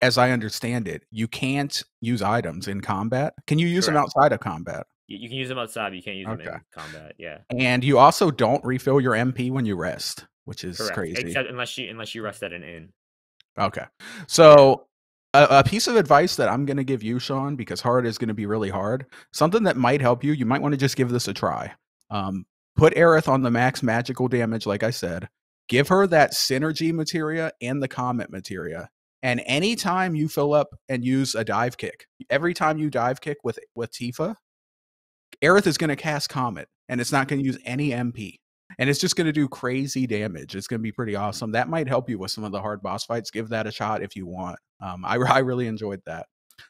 as I understand it, you can't use items in combat. Can you use them outside of combat? You, can use them outside, but you can't use them Okay. in combat. Yeah, And you also don't refill your MP when you rest, which is correct. crazy. Except unless you unless you rest at an inn. Okay. So a, a piece of advice that I'm going to give you, Sean, because hard is going to be really hard, something that might help you, you might want to just give this a try. Um, put Aerith on the max magical damage, like I said. Give her that synergy materia and the comet materia. And anytime you fill up and use a dive kick, every time you dive kick with with Tifa, Aerith is going to cast Comet, and it's not going to use any MP and it's just going to do crazy damage. It's going to be pretty awesome. That might help you with some of the hard boss fights. Give that a shot if you want. Um, I, I really enjoyed that.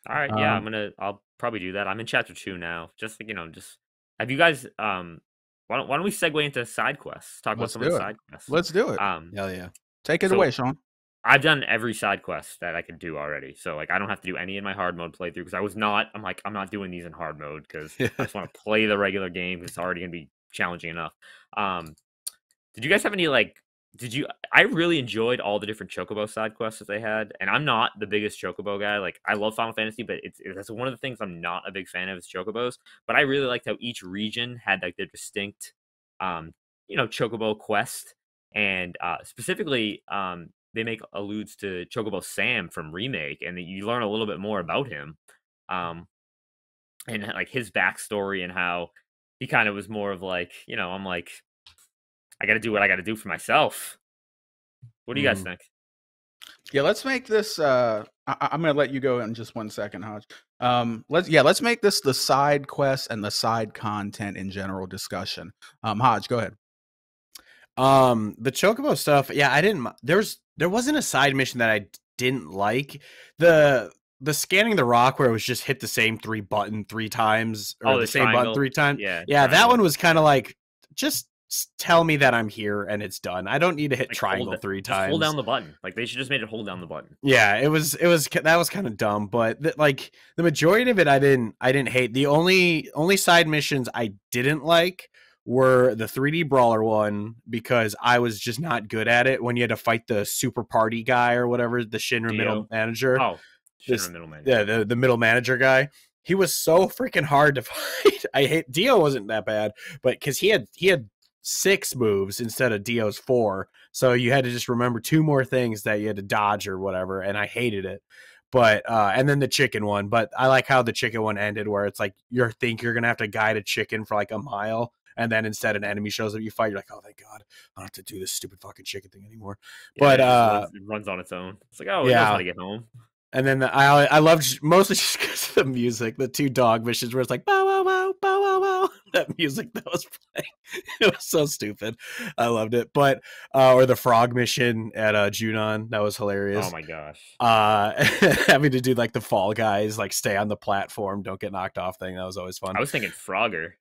All right, yeah, I'm Um, gonna. I'll probably do that. I'm in chapter two now. Just you know, just have you guys um why don't, why don't we segue into side quests? Talk Let's about some of the it. side quests. Let's do it. Um, Hell yeah. Take it so- away, Sean. I've done every side quest that I could do already, so like I don't have to do any in my hard mode playthrough because I was not. I'm like I'm not doing these in hard mode because I just want to play the regular game. It's already gonna be challenging enough. Um, did you guys have any like? Did you? I really enjoyed all the different Chocobo side quests that they had, and I'm not the biggest Chocobo guy. Like I love Final Fantasy, but it's that's one of the things I'm not a big fan of is Chocobos. But I really liked how each region had like their distinct, um, you know, Chocobo quest, and uh, specifically, um, they make alludes to Chocobo Sam from remake, and you learn a little bit more about him, um, and like his backstory and how he kind of was more of like, you know, I'm like, I got to do what I got to do for myself. What do you guys Mhm. think? Yeah, let's make this. Uh, I- I- I'm going to let you go in just one second, Hodge. Um, let's yeah, let's make this the side quest and the side content in general discussion. Um, Hodge, go ahead. Um, the Chocobo stuff, yeah, I didn't. There's there wasn't a side mission that I didn't like. The the scanning the rock where it was just hit the same three button three times or Oh, the, the same button three times. Yeah, Yeah, that one was kind of like just tell me that I'm here and it's done. I don't need to hit Like, triangle three times. Hold down the button. Like they should just made it hold down the button. Yeah, it was it was that was kind of dumb, but th- like the majority of it I didn't I didn't hate. The only only side missions I didn't like were the 3D brawler one because I was just not good at it when you had to fight the super party guy or whatever, the Shinra middle manager. Oh, This- Shinra middleman. Yeah, the, the middle manager guy. He was so freaking hard to fight. I hate Dio wasn't that bad, but because he had he had six moves instead of Dio's four, so you had to just remember two more things that you had to dodge or whatever, and I hated it. But uh, and then the chicken one, but I like how the chicken one ended, where it's like you think you're gonna have to guide a chicken for like a mile, and then instead an enemy shows up, you fight, you're like, oh thank God, I don't have to do this stupid fucking chicken thing anymore. Yeah, but, it uh, runs, it runs on its own. It's like, oh, yeah. how to get home. And then the, I I loved mostly just because of the music, the two dog missions where it's like bow wow wow bow wow wow that music that was playing. It was so stupid. I loved it. But uh, or the frog mission at uh, Junon that was hilarious. Oh my gosh. uh, having to do like the fall guys, like stay on the platform, don't get knocked off thing. That was always fun. I was thinking Frogger.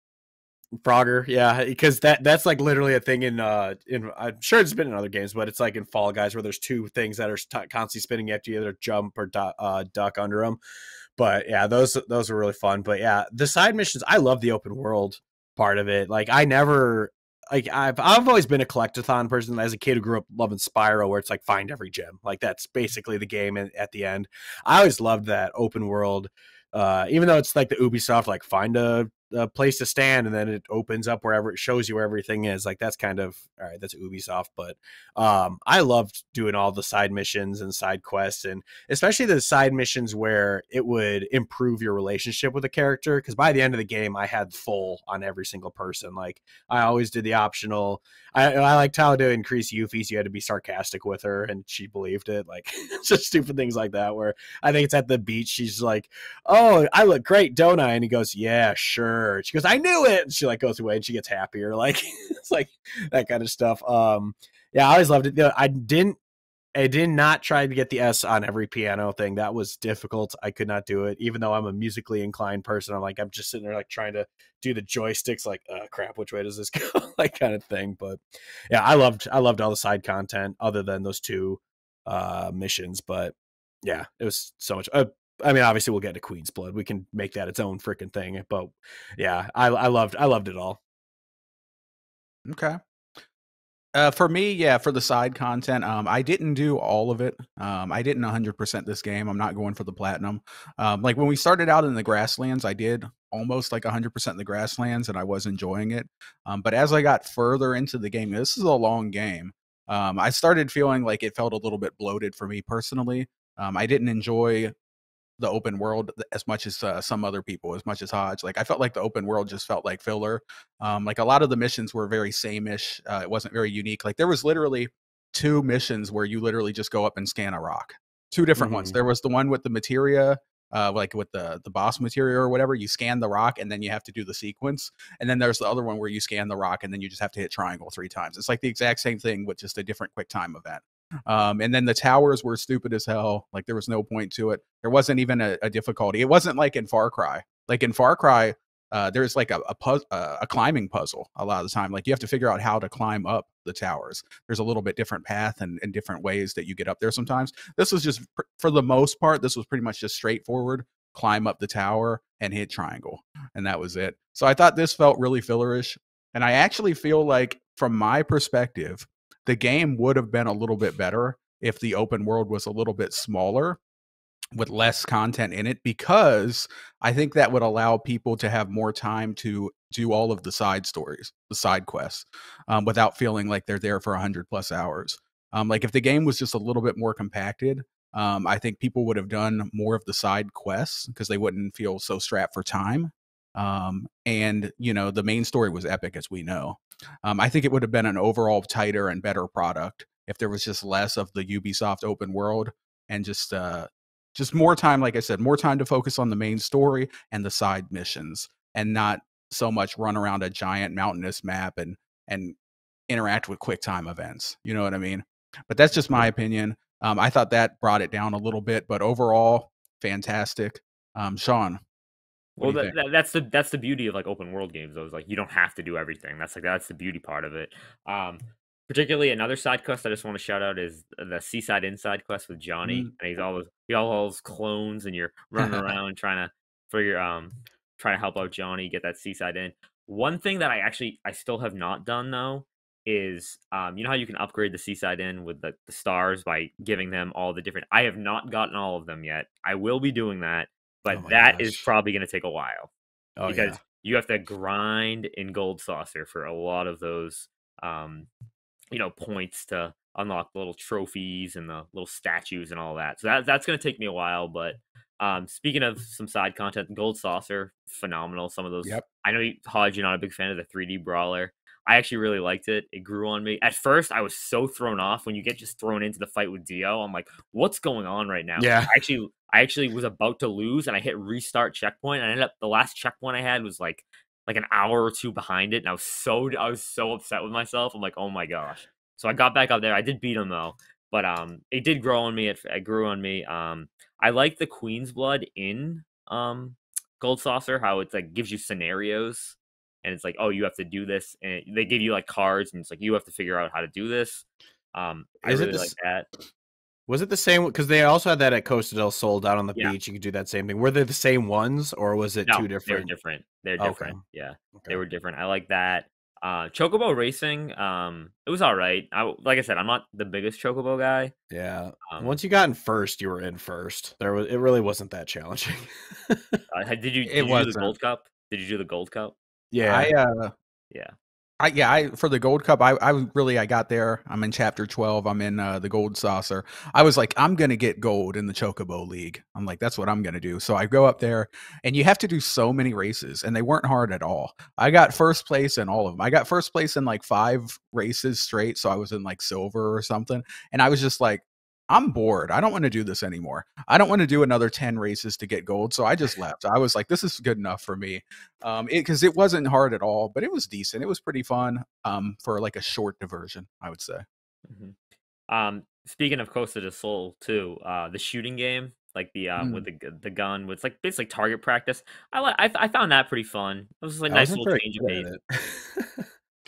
Frogger, yeah, because that that's like literally a thing in uh in I'm sure it's been in other games, but it's like in Fall Guys where there's two things that are st- constantly spinning. You either jump or du- uh, duck under them. But yeah, those those were really fun. But yeah, the side missions, I love the open world part of it. Like I never like I've I've always been a collectathon person as a kid who grew up loving Spyro, where it's like find every gem. Like that's basically the game at the end. I always loved that open world. Uh, even though it's like the Ubisoft, like find a a place to stand and then it opens up wherever it shows you where everything is like that's kind of all right that's ubisoft but um i loved doing all the side missions and side quests and especially the side missions where it would improve your relationship with a character because by the end of the game i had full on every single person like i always did the optional i, I liked how to increase Yuffie's you had to be sarcastic with her and she believed it like just stupid things like that where i think it's at the beach she's like oh, I look great, don't I? And he goes, yeah, sure. She goes, I knew it. And she like goes away and she gets happier. Like it's like that kind of stuff. Um, yeah, I always loved it. I didn't, I did not try to get the S on every piano thing. That was difficult. I could not do it, even though I'm a musically inclined person. I'm like, I'm just sitting there like trying to do the joysticks, like, uh, crap, which way does this go? like kind of thing. But yeah, I loved, I loved all the side content other than those two uh missions. But yeah, it was so much. Uh, I mean, obviously, we'll get to Queen's Blood. We can make that its own freaking thing. But yeah, I, I loved, I loved it all. Okay. Uh, for me, yeah, for the side content, um, I didn't do all of it. Um, I didn't 100% this game. I'm not going for the platinum. Um, like when we started out in the grasslands, I did almost like 100% in the grasslands and I was enjoying it. Um, but as I got further into the game, this is a long game. Um, I started feeling like it felt a little bit bloated for me personally. Um, I didn't enjoy the open world as much as uh, some other people, as much as Hodge. Like I felt like the open world just felt like filler. Um, like a lot of the missions were very same-ish. Uh, it wasn't very unique. Like there was literally two missions where you literally just go up and scan a rock. Two different ones. Mhm. There was the one with the materia, uh, like with the the boss materia or whatever. You scan the rock and then you have to do the sequence. And then there's the other one where you scan the rock and then you just have to hit triangle three times. It's like the exact same thing with just a different quick time event. Um, and then the towers were stupid as hell. Like there was no point to it. There wasn't even a, a difficulty. It wasn't like in Far Cry. Like in Far Cry, uh, there's like a a, puz- uh, a climbing puzzle a lot of the time. Like you have to figure out how to climb up the towers. There's a little bit different path and, and different ways that you get up there. Sometimes this was just pr- for the most part, this was pretty much just straightforward. Climb up the tower and hit triangle, and that was it. So I thought this felt really fillerish, and I actually feel like, from my perspective, the game would have been a little bit better if the open world was a little bit smaller with less content in it because I think that would allow people to have more time to do all of the side stories, the side quests, um, without feeling like they're there for 100 plus hours. Um, like if the game was just a little bit more compacted, um, I think people would have done more of the side quests because they wouldn't feel so strapped for time. Um, and, you know, the main story was epic, as we know. Um, I think it would have been an overall tighter and better product if there was just less of the Ubisoft open world and just uh, just more time like i said more time to focus on the main story and the side missions and not so much run around a giant mountainous map and and interact with quick time events you know what i mean? But that's just my opinion. Um, i thought that brought it down a little bit but overall fantastic. Um, sean what Well, that, that, that's the that's the beauty of like open world games. Though, is like you don't have to do everything. That's like that's the beauty part of it. Um, particularly another side quest I just want to shout out is the Seaside Inn side quest with Johnny, Mm. and he's always he all those clones, and you're running around trying to figure um trying to help out Johnny get that Seaside Inn. One thing that I actually I still have not done though is um you know how you can upgrade the Seaside Inn with the, the stars by giving them all the different. I have not gotten all of them yet. I will be doing that, but Oh that is gosh. probably going to take a while Oh because yeah. you have to grind in gold saucer for a lot of those um you know points to unlock the little trophies and the little statues and all that so that, that's going to take me a while but um speaking of some side content gold saucer phenomenal some of those Yep. i know you- hodge you're not a big fan of the 3d brawler i actually really liked it it grew on me at first i was so thrown off when you get just thrown into the fight with dio i'm like what's going on right now Yeah. I actually I actually was about to lose and I hit restart checkpoint. And I ended up the last checkpoint I had was like like an hour or two behind it. And I was so I was so upset with myself. I'm like, oh my gosh. So I got back up there. I did beat him though. But um it did grow on me. It, it grew on me. Um I like the Queen's Blood in um Gold Saucer, how it's like gives you scenarios and it's like, oh, you have to do this, and they give you like cards, and it's like you have to figure out how to do this. Um, I Is it really like that. Was it the same? Because they also had that at Costa del Sol down on the Yeah. beach. You could do that same thing. Were they the same ones, or was it No, two they're different? different. They're Okay. different. Yeah. Okay. they were different. I like that. Uh, Chocobo racing, um, it was all right. I like I said, I'm not the biggest Chocobo guy. Yeah. Um, Once you got in first, you were in first. There was. It really wasn't that challenging. uh, did you It did you do the. Gold Cup? Did you do the Gold Cup? Yeah. I uh Yeah. I yeah, I for the gold cup, I I really I got there. I'm in chapter 12. I'm in uh, the gold saucer. I was like, I'm gonna get gold in the Chocobo League. I'm like, that's what I'm gonna do. So I go up there, and you have to do so many races, and they weren't hard at all. I got first place in all of them. I got first place in like five races straight. So I was in like silver or something, and I was just like. I'm bored. I don't want to do this anymore. I don't want to do another 10 races to get gold. So I just left. I was like, this is good enough for me um it because it wasn't hard at all but it was decent it was pretty fun um for like a short diversion i would say hmm Um, speaking of Costa del Sol too, uh, the shooting game, like the um with the the gun, with like basically target practice. I like I, I found that pretty fun. It was like a I nice little change of pace.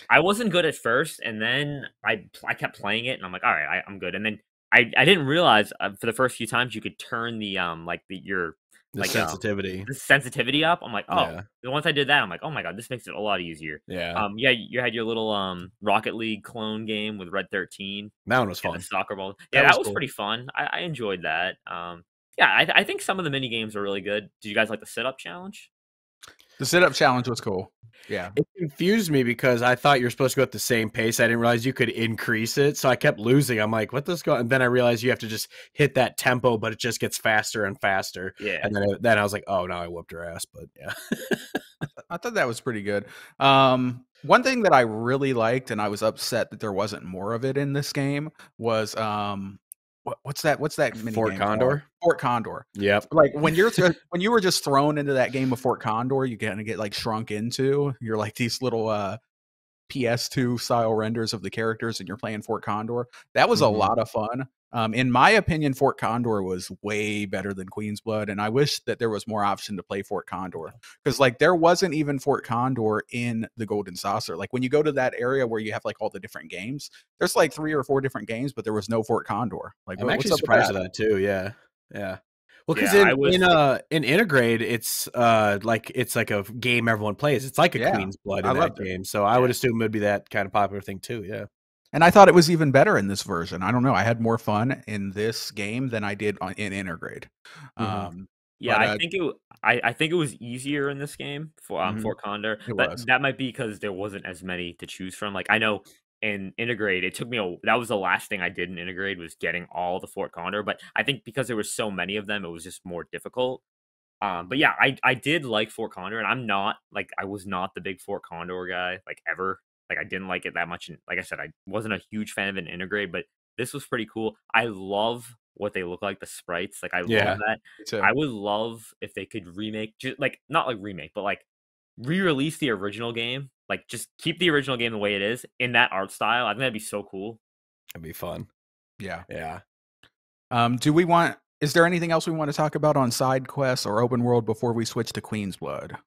I wasn't good at first, and then I I kept playing it, and I'm like, all right, I, I'm good. And then I I didn't realize uh, for the first few times you could turn the um like the your the Like, um, sensitivity. the sensitivity up. I'm like, oh. Yeah. Once I did that, I'm like, oh my god, this makes it a lot easier. Yeah. Um, yeah, you had your little um Rocket League clone game with Red 13 that one was fun. soccer ball. That Yeah, that was was, cool. pretty fun. I, I enjoyed that. Um, yeah, I, I think some of the mini games are really good. Did you guys like the sit up challenge? The sit-up challenge was cool yeah It confused me because I thought you're supposed to go at the same pace. I didn't realize you could increase it, so I kept losing. I'm like, "What this go?" And then I realized you have to just hit that tempo, but it just gets faster and faster. Yeah, And then, then I was like, "Oh, now I whooped her ass." But yeah, i thought that was pretty good um one thing that i really liked and i was upset that there wasn't more of it in this game was um what, what's that what's that mini Fort game called? Condor? fort condor yep. like when you're th- when you were just thrown into that game of Fort Condor, you kind of get like shrunk into. You're like these little uh PS2 style renders of the characters, and you're playing Fort Condor. That was Mhm. a lot of fun. Um, in my opinion, Fort Condor was way better than Queen's Blood, and I wish that there was more option to play Fort Condor because like there wasn't even Fort Condor in the Golden Saucer. Like when you go to that area where you have like all the different games, there's like three or four different games, but there was no Fort Condor. Like I'm actually surprised that? at that too. Yeah, yeah. Well, because Yeah, in was- in uh in Intergrade, it's uh like it's like a game everyone plays. It's like a Yeah, Queen's Blood I that loved it. game. So I would assume it'd be that kind of popular thing too. Yeah. And I thought it was even better in this version. I don't know. I had more fun in this game than I did on, in Intergrade. Mhm. Um, Yeah, But, I uh, think it. w- I, I think it was easier in this game for um Mhm. Fort Condor, It but was. that might be because there wasn't as many to choose from. Like I know in Intergrade, it took me a that was the last thing I did in Intergrade was getting all the Fort Condor. But I think because there were so many of them, it was just more difficult. Um, but yeah, I I did like Fort Condor, and I'm not like I was not the big Fort Condor guy like ever. Like I didn't like it that much. And like I said, I wasn't a huge fan of an Intergrade, but this was pretty cool. I love what they look like, the sprites. Like I Yeah. love that. too. I would love if they could remake, just like not like remake, but like re-release the original game. Like just keep the original game the way it is in that art style. I think that'd be so cool. It'd be fun. yeah. Yeah. Um, do we want? Is there anything else we want to talk about on side quests or open world before we switch to Queen's Blood?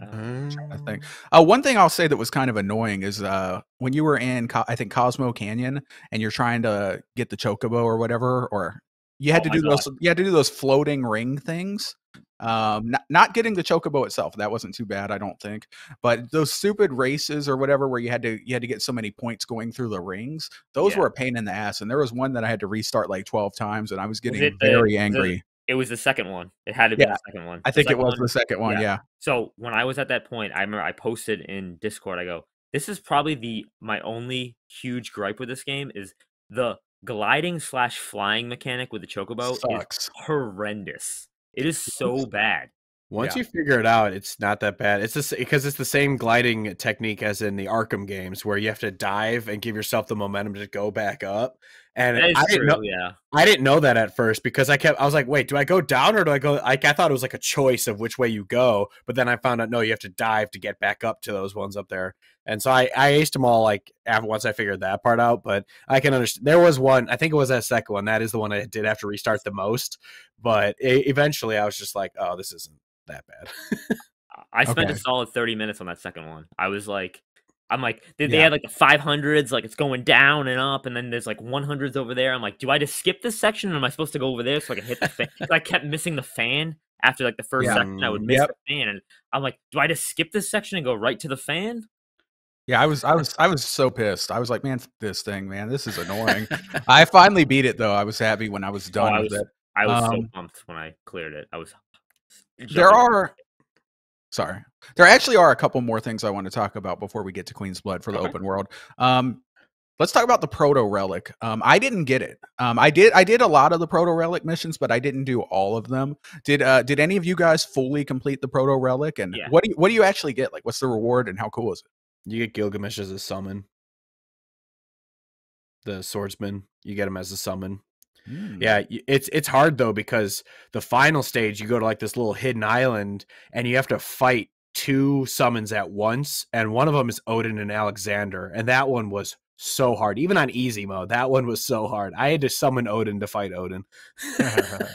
Uh, I think. Uh, one thing I'll say that was kind of annoying is uh, when you were in, Co- I think Cosmo Canyon, and you're trying to get the chocobo or whatever, or you had Oh to my do those. You had to do those floating ring things. Um, not, not getting the chocobo itself, that wasn't too bad, I don't think. But those stupid races or whatever, where you had to you had to get so many points going through the rings, those Yeah. were a pain in the ass. And there was one that I had to restart like twelve times, and I was getting the- very was it- angry. It was the second one. It had to be Yeah, the second one. I think it was one- the second one. yeah. Yeah. So when I was at that point, I remember I posted in Discord. I go, "This is probably the my only huge gripe with this game is the gliding slash flying mechanic with the chocobo is horrendous. It is so bad. Once Yeah. you figure it out, it's not that bad. It's just because it's the same gliding technique as in the Arkham games, where you have to dive and give yourself the momentum to go back up. And I didn't true. know yeah. I didn't know that at first because I kept I was like, wait, do I go down or do I go? Like I thought it was like a choice of which way you go, but then I found out no, you have to dive to get back up to those ones up there. And so I I aced them all like after once I figured that part out. But I can understand. There was one, I think it was that second one. That is the one I did have to restart the most. But e- eventually, I was just like, oh, this isn't that bad. I spent Okay. a solid 30 minutes on that second one. I was like, I'm like, they, they had like the 500s, like it's going down and up, and then there's like 100s over there. I'm like, do I just skip this section or am I supposed to go over there so I can hit the fan? I kept missing the fan after like the first Yeah. section. I would miss yep. the fan. And I'm like, do I just skip this section and go right to the fan? Yeah, I was, I was, I was so pissed. I was like, man, this thing, man, this is annoying. I finally beat it though. I was happy when I was done Oh, I with was- it. I was so Um, pumped when I cleared it. I was. There are, sorry, there actually are a couple more things I want to talk about before we get to Queen's Blood for the Okay. open world. Um, let's talk about the proto relic. Um, I didn't get it. Um, I did, I did a lot of the proto relic missions, but I didn't do all of them. Did, uh, did any of you guys fully complete the proto relic? And Yeah. what do you, what do you actually get? Like, what's the reward and how cool is it? You get Gilgamesh as a summon. The swordsman, you get him as a summon. Hmm. Yeah, it's it's hard though because the final stage you go to like this little hidden island and you have to fight two summons at once, and one of them is Odin and Alexander, and that one was so hard. Even on easy mode, that one was so hard. I had to summon Odin to fight Odin. yeah,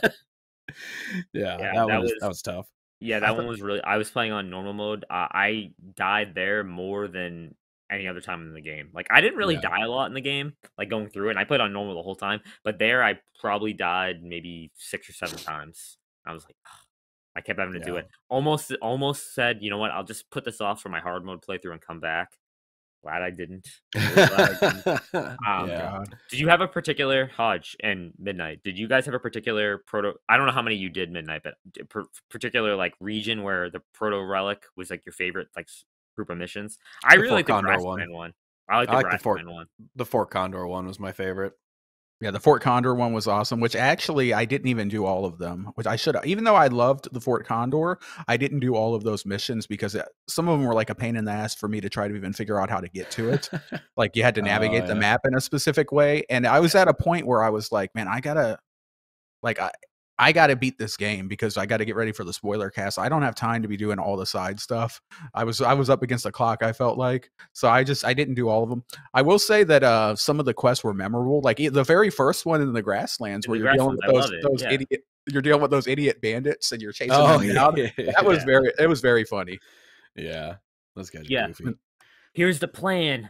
Yeah, that, that one was, was- that was tough. Yeah, that one was really. I was playing on normal mode. Uh, I died there more than any other time in the game. Like I didn't really Yeah. die a lot in the game, like going through it. And I played on normal the whole time, but there I probably died maybe six or seven times. I was like, "Ugh." I kept having to do it. Almost, almost said, you know what? I'll just put this off for my hard mode playthrough and come back. Glad I didn't. Really glad I didn't. Um, yeah. God. Did you have a particular Hodge and Midnight? Did you guys have a particular proto? I don't know how many you did Midnight, but particular like region where the proto relic was like your favorite like s- group of missions. I The really like the Brass one. One. I like I the like the Fort- one. The Fort Condor one was my favorite. Yeah, the Fort Condor one was awesome, which actually I didn't even do all of them, which I should have. Even though I loved the Fort Condor, I didn't do all of those missions because it, some of them were like a pain in the ass for me to try to even figure out how to get to it. like you had to Oh, navigate the map in a specific way. And I was at a point where I was like, man, I gotta, like, I, I got to beat this game because I got to get ready for the spoiler cast. I don't have time to be doing all the side stuff. I was I was up against the clock. I felt like so I just I didn't do all of them. I will say that uh some of the quests were memorable. Like e- the very first one in the grasslands In where the you're dealing with those those yeah. idiot you're dealing with those idiot bandits and you're chasing Oh, them yeah. down. That was Yeah. very it was very funny. yeah. Those guys are Yeah. goofy. Here's the plan.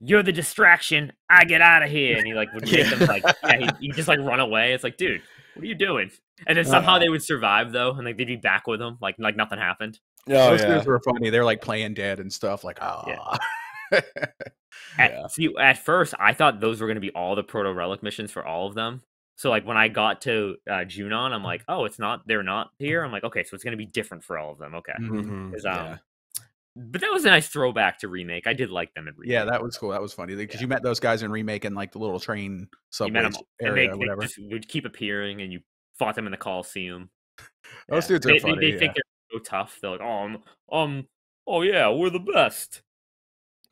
You're the distraction. I get out of here. And he like would make Yeah. them like yeah, he, he just like run away. It's like, dude, what are you doing? And then somehow Uh-uh. they would survive though, and like they'd be back with him, like like nothing happened. Oh those yeah. dudes were funny. They're like playing dead and stuff. Like ah. At, Yeah. See, at first I thought those were gonna be all the proto relic missions for all of them. So like when I got to uh, Junon, I'm like, oh, it's not. They're not here. I'm like, okay, so it's gonna be different for all of them. Okay, Is, yeah. um, but that was a nice throwback to remake. I did like them in remake. Yeah, that was cool. That was funny because Yeah. you met those guys in remake in like the little train you subway met them, and they, area or they whatever. just would keep appearing, and you fought them in the Coliseum. Those Yeah. dudes are they, funny. They, they yeah. think they're so tough. They're like, oh, um, um, oh yeah, we're the best.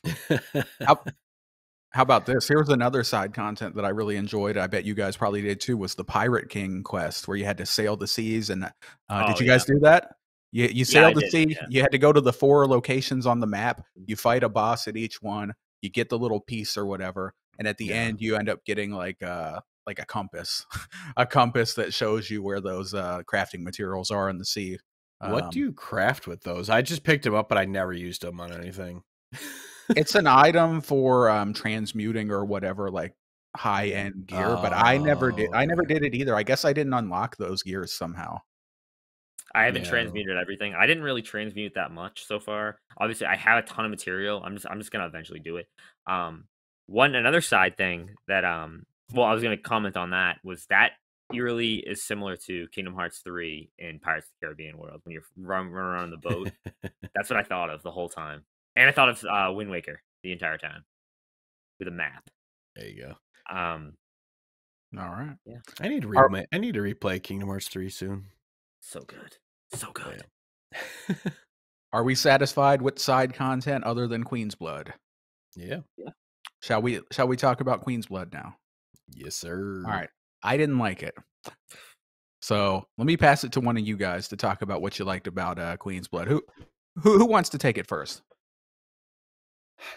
How about this? Here's another side content that I really enjoyed. I bet you guys probably did too. Was the Pirate King quest where you had to sail the seas? And uh, did Oh, you guys do that? You you Yeah, I the sea. yeah. You had to go to the four locations on the map. You fight a boss at each one. You get the little piece or whatever, and at the Yeah. end you end up getting like uh like a compass, a compass that shows you where those uh crafting materials are in the sea. what Um, do you craft with those? I just picked them up, but I never used them on anything. it's an item for um transmuting or whatever like high end gear but i never did Oh, i never did it either i guess i didn't unlock those gears somehow I haven't Yeah. transmuted everything. I didn't really transmute that much so far. Obviously, I have a ton of material. I'm just I'm just gonna eventually do it. Um, one another side thing that um, well, I was gonna comment on that was that eerily is similar to Kingdom Hearts three in Pirates of the Caribbean world when you're running run around the boat. That's what I thought of the whole time, and I thought of uh, Wind Waker the entire time with a map. there you go. Um, all right Yeah. I need to Are- replay. I need to replay Kingdom Hearts three soon. So good, so good. are we satisfied with side content other than queen's blood yeah. Yeah. shall we shall we talk about queen's blood now Yes, sir. all right i didn't like it so let me pass it to one of you guys to talk about what you liked about uh queen's blood who who, who wants to take it first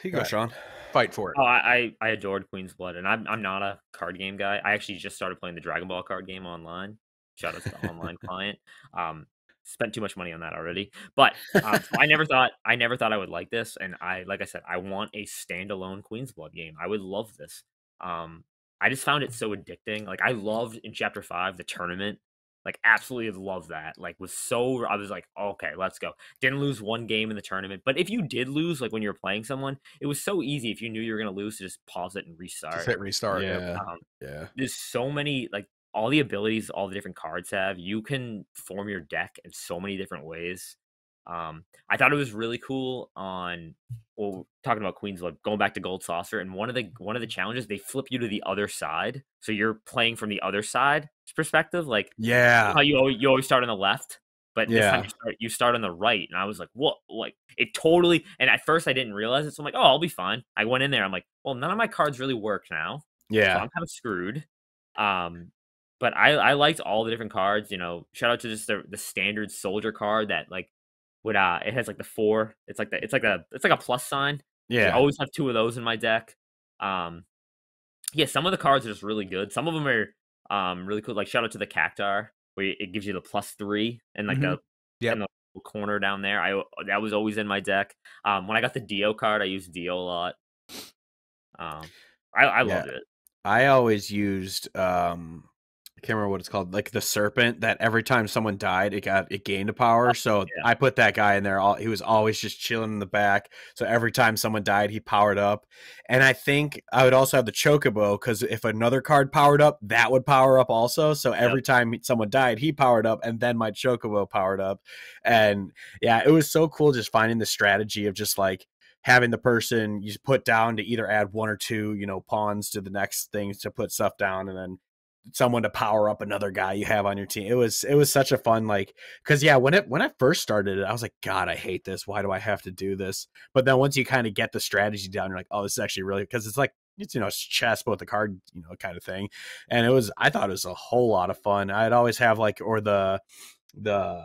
You go, Right. Sean. fight for it Oh, I, I I adored Queen's Blood, and I'm I'm not a card game guy. I actually just started playing the Dragon Ball card game online. Shout out to the online client. Um, spent too much money on that already, but um, so I never thought I never thought I would like this, and I like I said, I want a standalone Queen's Blood game. I would love this. Um, I just found it so addicting. Like I loved in Chapter Five the tournament. Like absolutely love that. Like was so I was like, okay, let's go. Didn't lose one game in the tournament, but if you did lose, like when you were playing someone, it was so easy if you knew you were gonna lose to just pause it and restart. just hit restart. Yeah. Um, Yeah. there's so many like all the abilities all the different cards have. You can form your deck in so many different ways. Um, I thought it was really cool on well talking about Queen's Blood, going back to Gold Saucer, and one of the one of the challenges they flip you to the other side, so you're playing from the other side perspective, like Yeah. how you always, you always start on the left, but this time Yeah. you start, you start on the right, and I was like, what? Like it totally. And at first I didn't realize it, so I'm like, oh, I'll be fine. I went in there, I'm like, well, none of my cards really work now, so Yeah. I'm kind of screwed. Um, but I I liked all the different cards. You know, shout out to just the the standard soldier card that like would uh it has like the four. It's like the it's like a it's like a plus sign. Yeah, I always have two of those in my deck. Um, yeah, some of the cards are just really good. Some of them are um really cool. Like shout out to the Cactuar, where it gives you the plus three and like Mhm. the in the corner down there. I that was always in my deck. Um, when I got the Dio card, I used Dio a lot. Um, I I Yeah. loved it. I always used um I can't remember what it's called, like the serpent that every time someone died, it got it gained a power. Oh, so yeah. I put that guy in there. All, he was always just chilling in the back. So every time someone died, he powered up. And I think I would also have the chocobo because if another card powered up, that would power up also. So every time someone died, he powered up, and then my chocobo powered up. And yeah, it was so cool just finding the strategy of just like having the person you put down to either add one or two, you know, pawns to the next things to put stuff down, and then someone to power up another guy you have on your team. It was it was such a fun like because yeah, when it when I first started it, I was like, God, I hate this. Why do I have to do this? But then once you kind of get the strategy down, you're like, oh, this is actually really because it's like it's you know it's chess but with the card you know kind of thing and it was i thought it was a whole lot of fun i'd always have like or the the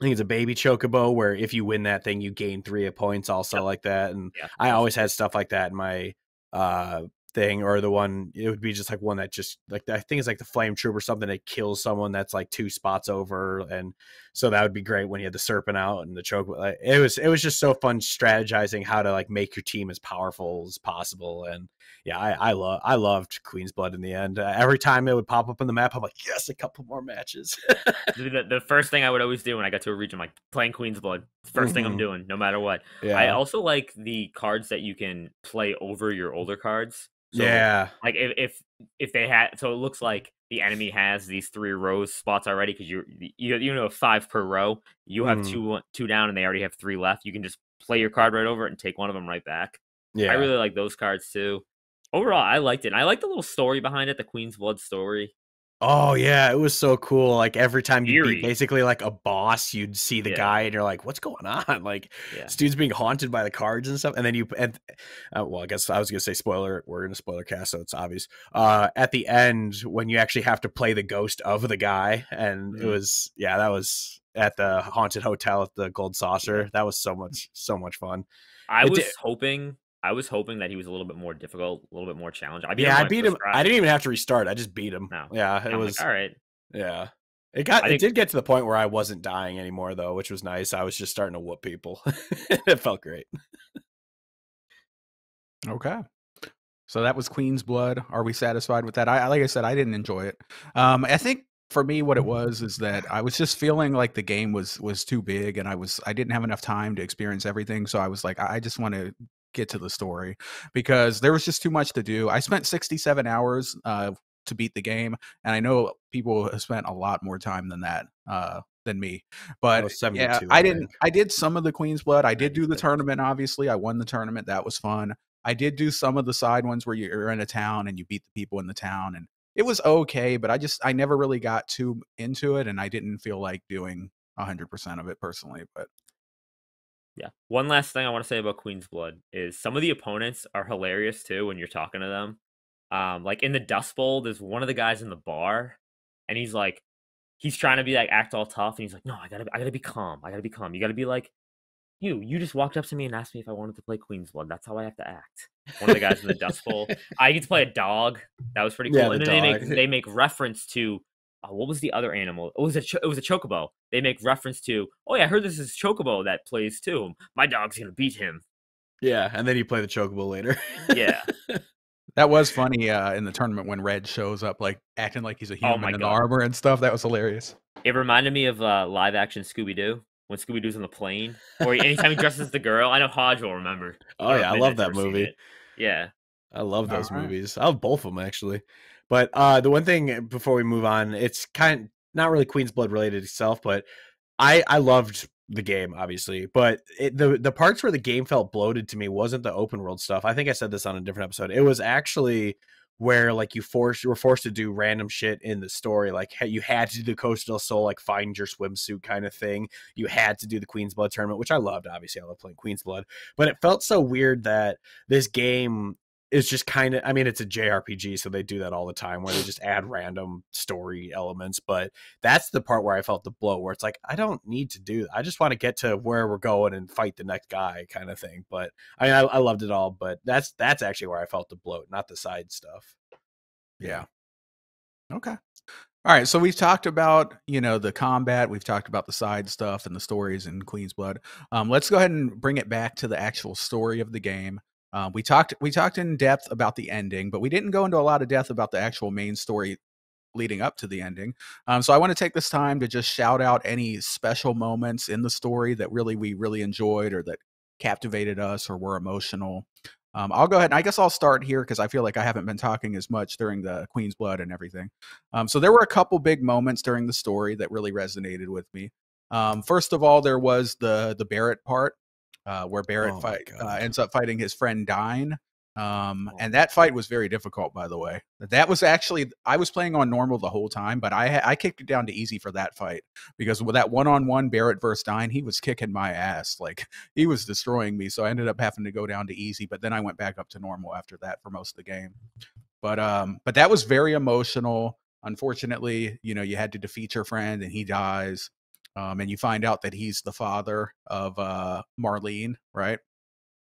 I think it's a baby chocobo where if you win that thing, you gain three points, also Yep. like that. And Yeah, I always had stuff like that in my uh thing, or the one it would be just like one that just like I think it's like the flame troop or something that kills someone that's like two spots over, and so that would be great when you had the serpent out and the choke. Like, it was it was just so fun strategizing how to like make your team as powerful as possible, and yeah, I I love I loved Queen's Blood in the end. Uh, every time it would pop up on the map, I'm like, yes, a couple more matches. the, the first thing I would always do when I got to a region, like playing Queen's Blood. First thing I'm Mhm. doing, no matter what. yeah, I also like the cards that you can play over your older cards. So, yeah. Like if if if they had, so it looks like the enemy has these three rows spots already because you you you know five per row. You have Mhm. two two down and they already have three left. You can just play your card right over it and take one of them right back. Yeah. I really like those cards too. Overall, I liked it. And I like the little story behind it, the Queen's Blood story. Oh yeah, it was so cool. Like every time you Eerie. beat basically like a boss, you'd see the Yeah. guy and you're like, "What's going on?" Like Yeah. this dude's being haunted by the cards and stuff. And then you and uh, well, I guess I was gonna say spoiler. We're in a spoiler cast, so it's obvious. Uh, at the end, when you actually have to play the ghost of the guy, and it Mhm. was yeah, that was at the haunted hotel at the Gold Saucer. That was so much so much fun. I It was hoping I was hoping that he was a little bit more difficult, a little bit more challenging. I beat Yeah, him I beat him. try, I didn't even have to restart. I just beat him. No. Yeah, it I'm was. like, all right. Yeah. It got I it think- did get to the point where I wasn't dying anymore though, which was nice. I was just starting to whoop people. it felt great. Okay. So that was Queen's Blood. Are we satisfied with that? I like I said, I didn't enjoy it. Um, I think for me, what it was is that I was just feeling like the game was was too big, and I was I didn't have enough time to experience everything. So I was like, I I just want to get to the story because there was just too much to do. I spent 67 hours uh, to beat the game, and I know people have spent a lot more time than that. Uh, than me, but was yeah, 72, I I didn't. I did some of the Queen's Blood. I did do the tournament. Obviously, I won the tournament. That was fun. I did do some of the side ones where you're in a town and you beat the people in the town, and it was okay. But I just I never really got too into it, and I didn't feel like doing hundred percent of it personally. But Yeah. One last thing I want to say about Queen's Blood is some of the opponents are hilarious too when you're talking to them. Um, like in the Dust Bowl, there's one of the guys in the bar, and he's like, he's trying to be like act all tough, and he's like, no, I gotta, I gotta be calm. I gotta be calm. You gotta be like, you, you just walked up to me and asked me if I wanted to play Queen's Blood. That's how I have to act. One of the guys in the Dust Bowl. I get to play a dog. That was pretty cool. Yeah, and the then they make dog. they make reference to uh, what was the other animal? It was a cho- it was a chocobo. They make reference to oh yeah, I heard this is chocobo that plays too. My dog's gonna beat him. Yeah, and then you play the chocobo later. Yeah. that was funny uh, in the tournament when Red shows up, like acting like he's a Oh human my in the God. armor and stuff. That was hilarious. It reminded me of uh, live action Scooby Doo when Scooby Doo's on the plane, or anytime he dresses the girl. I know Hodge will remember. oh yeah, I love that movie. Yeah. I love those Alright. movies. I love both of them actually. But uh the one thing before we move on, it's kind of not really Queen's Blood related itself, but I I loved the game obviously, but it, the the parts where the game felt bloated to me wasn't the open world stuff. I think I said this on a different episode. It was actually where like you forced you were forced to do random shit in the story like you had to do the Costa del Sol like find your swimsuit kind of thing you had to do the Queen's Blood tournament which I loved obviously I love playing Queen's Blood but it felt so weird that this game is just kind of I mean it's a JRPG so they do that all the time where they just add random story elements but that's the part where I felt the blow where it's like I don't need to do I just want to get to where we're going and fight the next guy kind of thing but I mean I, I loved it all but that's that's actually where I felt the bloat not the side stuff Yeah. Okay. All right. So we've talked about, you know, the combat. We've talked about the side stuff and the stories in Queen's Blood. Um, let's go ahead and bring it back to the actual story of the game. Um, we talked we talked in depth about the ending, but we didn't go into a lot of depth about the actual main story leading up to the ending. Um, so I want to take this time to just shout out any special moments in the story that really we really enjoyed or that captivated us or were emotional. Um, I'll go ahead and I guess I'll start here because I feel like I haven't been talking as much during the Queen's Blood and everything. Um, so there were a couple big moments during the story that really resonated with me. Um, first of all, there was the the Barret part uh, where Barret Oh fight, uh, ends up fighting his friend Dyne. Um, and that fight was very difficult, by the way. That was actually I was playing on normal the whole time, but I I kicked it down to easy for that fight because with that one on one Barret versus Dyne, he was kicking my ass like he was destroying me. So I ended up having to go down to easy, but then I went back up to normal after that for most of the game. But um, but that was very emotional. Unfortunately, you know, you had to defeat your friend and he dies. Um, and you find out that he's the father of uh Marlene, right?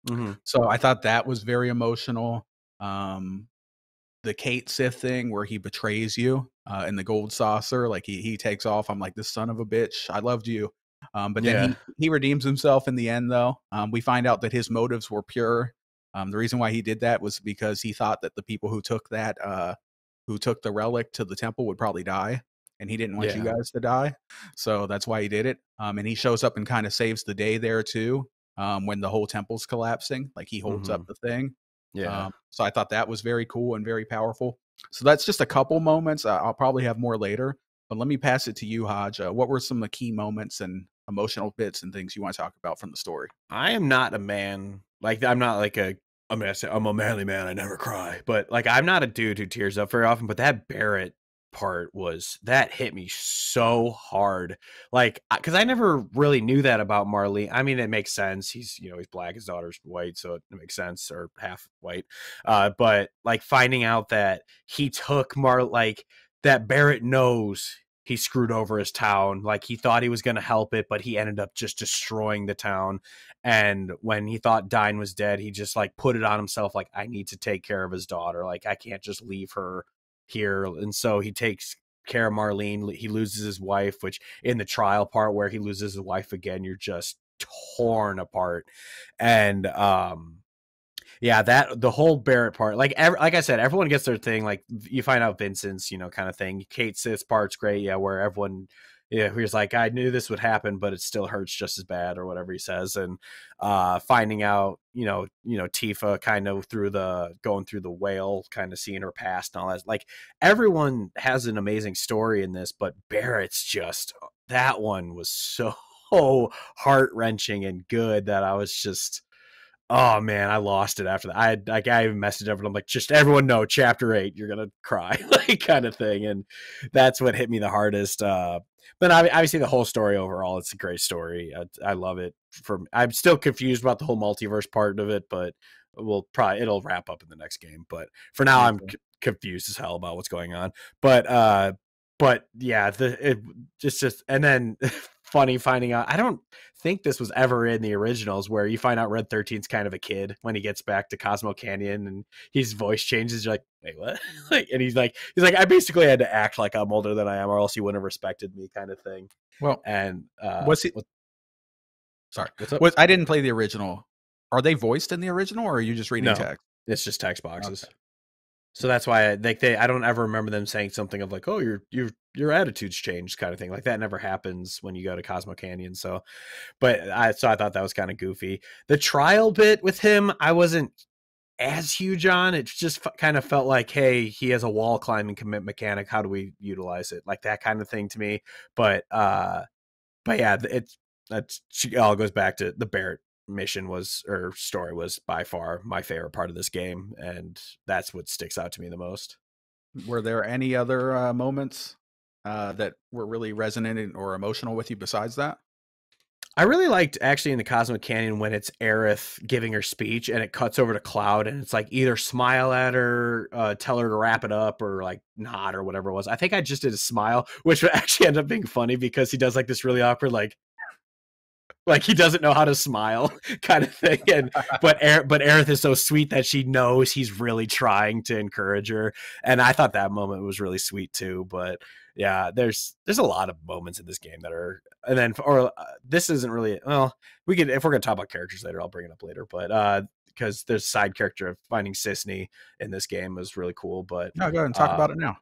Mm-hmm. So I thought that was very emotional. Um, the Cait Sith thing where he betrays you uh, in the gold saucer, like he he takes off. I'm like, this son of a bitch, I loved you. Um, but then Yeah. he, he redeems himself in the end, though. Um, we find out that his motives were pure. Um, the reason why he did that was because he thought that the people who took that, uh, who took the relic to the temple, would probably die, and he didn't want you guys to die. So that's why he did it. Um, and he shows up and kind of saves the day there too. Um, when the whole temple's collapsing, like he holds up the thing. Yeah. Um, so I thought that was very cool and very powerful. So that's just a couple moments. I- I'll probably have more later, but let me pass it to you, Hodge. Uh, what were some of the key moments and emotional bits and things you want to talk about from the story? I am not a man like I'm not like a I'm gonna say I'm a manly man. I never cry, but like I'm not a dude who tears up very often. But that Barret part was that hit me so hard, like because I never really knew that about Marley. I mean, it makes sense. He's you know he's black, his daughter's white, so it makes sense, or half white. Uh, but like finding out that he took Mar like that Barret knows he screwed over his town. Like he thought he was going to help it, but he ended up just destroying the town. And when he thought Dyne was dead, he just like put it on himself. Like I need to take care of his daughter. Like I can't just leave her here. And so he takes care of Marlene. He loses his wife, which in the trial part where he loses his wife again, you're just torn apart. And um yeah, that the whole Barret part, like ev- like I said, everyone gets their thing. Like you find out Vincent's, you know, kind of thing. Cait Sith's part's great, yeah, where everyone, yeah, he's like, I knew this would happen, but it still hurts just as bad, or whatever he says, and uh finding out, you know, you know, Tifa kind of through the going through the whale, kind of seeing her past and all that. Like everyone has an amazing story in this, but Barret's just that one was so heart wrenching and good that I was just oh man, I lost it after that. I like I even messaged everyone. I'm like, just everyone know, chapter eight, you're gonna cry, like kind of thing. And that's what hit me the hardest. Uh, but obviously, the whole story overall, it's a great story. I, I love it. From I'm still confused about the whole multiverse part of it, but we'll probably it'll wrap up in the next game. But for now, I'm c- confused as hell about what's going on. But uh, but yeah, the it just just and then funny finding out. I don't think this was ever in the originals where you find out Red 13's kind of a kid when he gets back to Cosmo Canyon and his voice changes. You're like, wait, what? like, and he's like, he's like, I basically had to act like I'm older than I am, or else you wouldn't have respected me, kind of thing. Well, And uh, what's he? what- Sorry, what's up? what, I didn't play the original. Are they voiced in the original, or are you just reading No. text? It's just text boxes. Okay. So that's why I, like they I don't ever remember them saying something of like, oh, your your your attitude's changed kind of thing. Like that never happens when you go to Cosmo Canyon. So but I so I thought that was kind of goofy. The trial bit with him, I wasn't as huge on. It just f- kind of felt like, hey, he has a wall climbing commit mechanic. How do we utilize it? Like that kind of thing to me. But uh but yeah, it's that's it all goes back to the Barret mission was or story was by far my favorite part of this game and that's what sticks out to me the most Were there any other uh, moments uh, that were really resonant or emotional with you besides that? i really liked actually in the Cosmo Canyon when it's aerith giving her speech and it cuts over to cloud and it's like either smile at her uh, tell her to wrap it up or like nod or whatever it was i think i just did a smile which actually ended up being funny because he does like this really awkward like like he doesn't know how to smile kind of thing and but er- but Aerith is so sweet that she knows he's really trying to encourage her and I thought that moment was really sweet too but yeah there's there's a lot of moments in this game that are and then or uh, this isn't really well we could if we're going to talk about characters later I'll bring it up later but uh because there's a side character of finding Cisne in this game was really cool but No, go ahead and talk Uh, about it now.